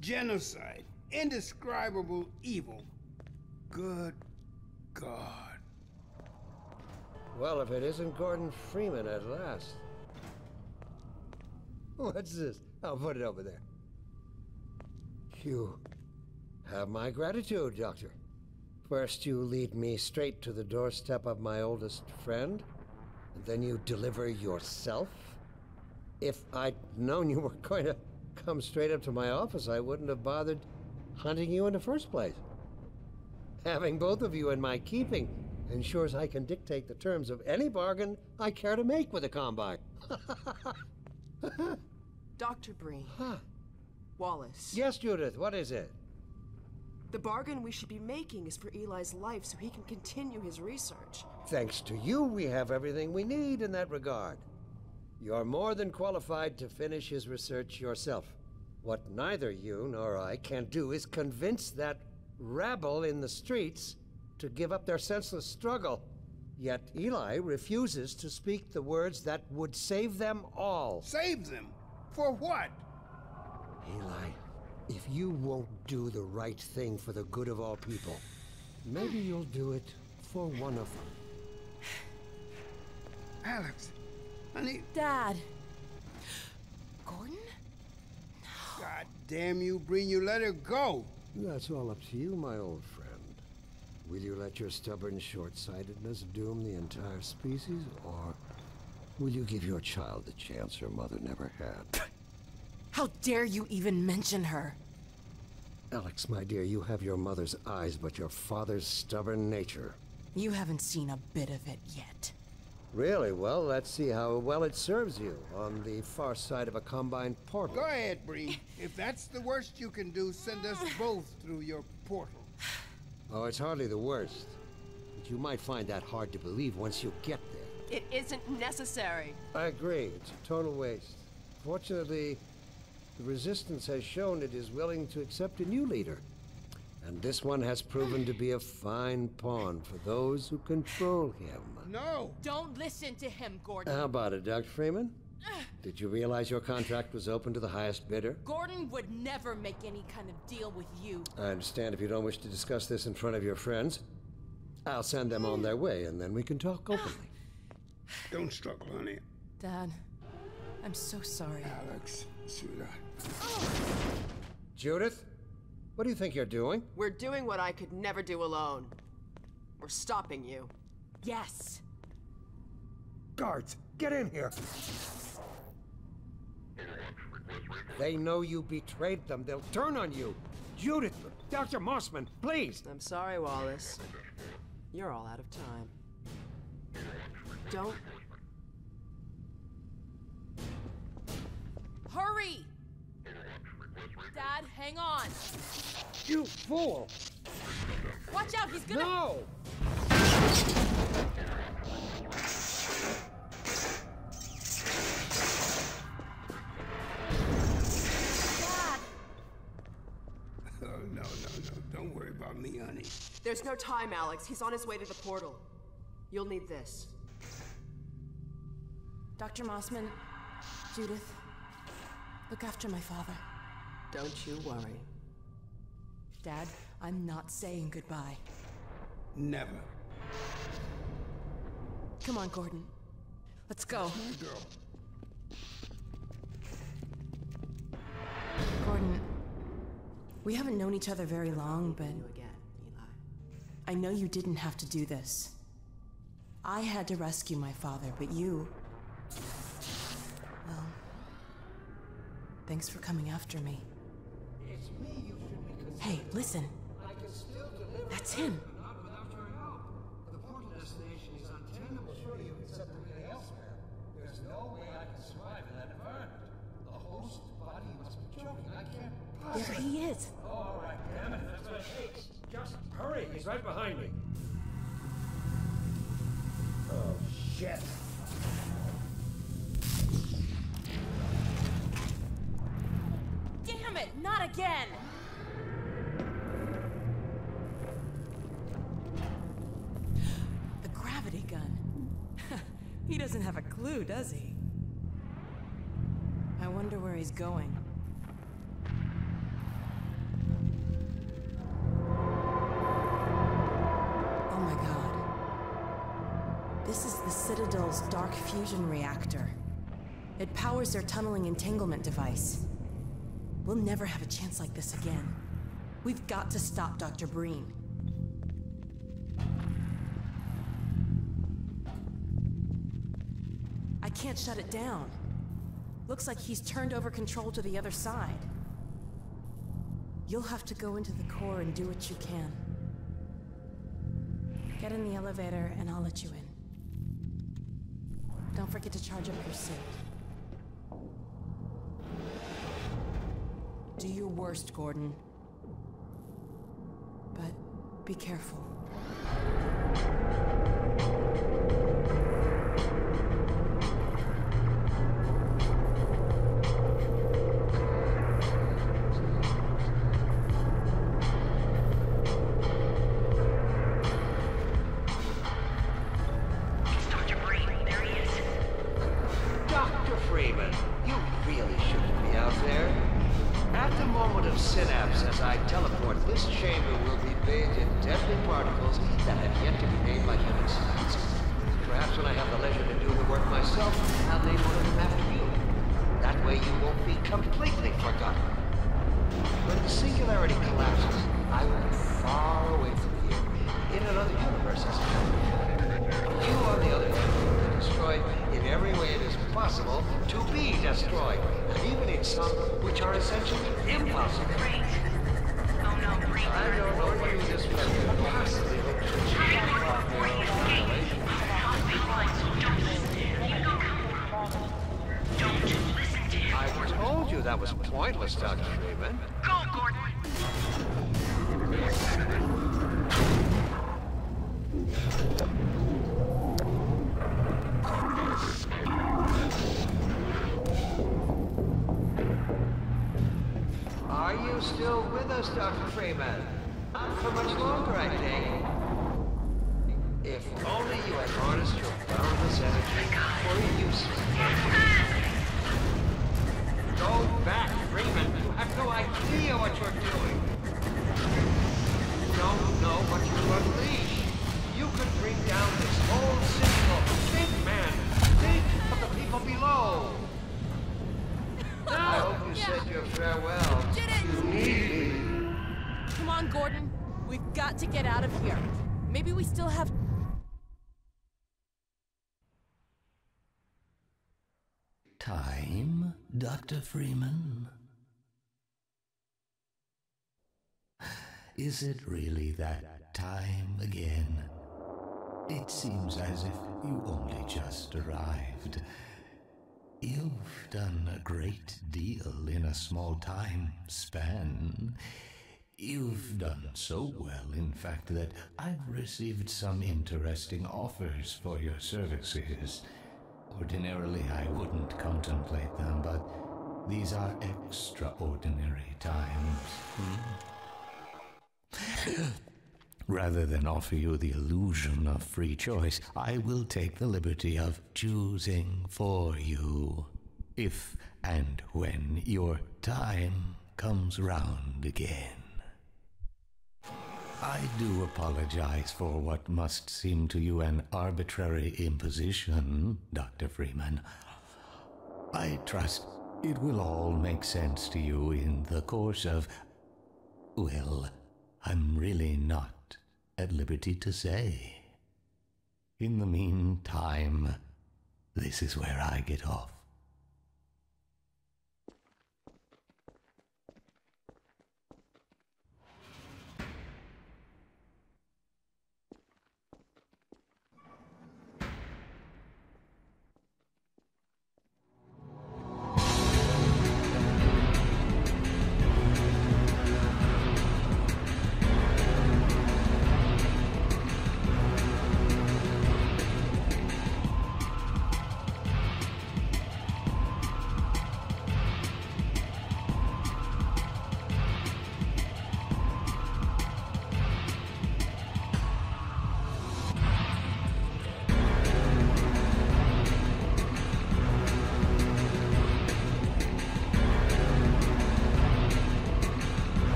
Genocide, indescribable evil. Good God. Well, if it isn't Gordon Freeman at last. What's this? I'll put it over there. You have my gratitude, Doctor. First, you lead me straight to the doorstep of my oldest friend, and then you deliver yourself? If I'd known you were going to come straight up to my office, I wouldn't have bothered hunting you in the first place. Having both of you in my keeping ensures I can dictate the terms of any bargain I care to make with the Combine. Dr. Breen. Wallace. Yes, Judith, what is it? The bargain we should be making is for Eli's life so he can continue his research. Thanks to you, we have everything we need in that regard. You're more than qualified to finish his research yourself. What neither you nor I can do is convince that rabble in the streets to give up their senseless struggle. Yet Eli refuses to speak the words that would save them all. Save them? For what? Eli, if you won't do the right thing for the good of all people, maybe you'll do it for one of them. Alyx, honey. Dad. Gordon? God damn you, Breen, you let her go. That's all up to you, my old friend. Will you let your stubborn short-sightedness doom the entire species, or will you give your child the chance her mother never had? How dare you even mention her? Alyx, my dear, you have your mother's eyes, but your father's stubborn nature. You haven't seen a bit of it yet. Really? Well, let's see how well it serves you on the far side of a combined portal. Go ahead, Breen. If that's the worst you can do, send us both through your portal. Oh, it's hardly the worst. But you might find that hard to believe once you get there. It isn't necessary. I agree. It's a total waste. Fortunately, the Resistance has shown it is willing to accept a new leader. And this one has proven to be a fine pawn for those who control him. No! Don't listen to him, Gordon. How about it, Dr. Freeman? Did you realize your contract was open to the highest bidder? Gordon would never make any kind of deal with you. I understand if you don't wish to discuss this in front of your friends. I'll send them on their way, and then we can talk ah. openly. Don't struggle, honey. Dad, I'm so sorry. Alyx, sweetheart. Oh. Judith, what do you think you're doing? We're doing what I could never do alone. We're stopping you. Yes. Guards, get in here. They know you betrayed them. They'll turn on you. Judith, Dr. Mossman, please. I'm sorry, Wallace. You're all out of time. Don't. Hurry! Dad, hang on. You fool! Watch out, he's gonna. No! Dad! Oh, no, no, no. Don't worry about me, honey. There's no time, Alyx. He's on his way to the portal. You'll need this. Dr. Mossman, Judith, look after my father. Don't you worry. Dad, I'm not saying goodbye. Never. Come on, Gordon. Let's go. Gordon, we haven't known each other very long, but You again, Eli. I know you didn't have to do this. I had to rescue my father, but you. Well. Thanks for coming after me. It's me you should be concerned. Hey, listen. I can still deliver. That's him. Shit. Damn it, not again! A gravity gun. he doesn't have a clue, does he? I wonder where he's going. Dark fusion reactor. It powers their tunneling entanglement device. We'll never have a chance like this again. We've got to stop Dr. Breen. I can't shut it down. Looks like he's turned over control to the other side. You'll have to go into the core and do what you can. Get in the elevator and I'll let you in. Don't forget to charge up your suit. Do your worst, Gordon. But be careful. Is it really that time again? It seems as if you only just arrived. You've done a great deal in a small time span. You've done so well, in fact, that I've received some interesting offers for your services. Ordinarily, I wouldn't contemplate them, but these are extraordinary times. Hmm? Rather than offer you the illusion of free choice, I will take the liberty of choosing for you. If and when your time comes round again. I do apologize for what must seem to you an arbitrary imposition, Dr. Freeman. I trust it will all make sense to you in the course of. Well, I'm really not at liberty to say. In the meantime, this is where I get off.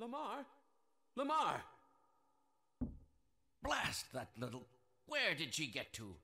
Lamarr? Lamarr! Blast that little. Where did she get to?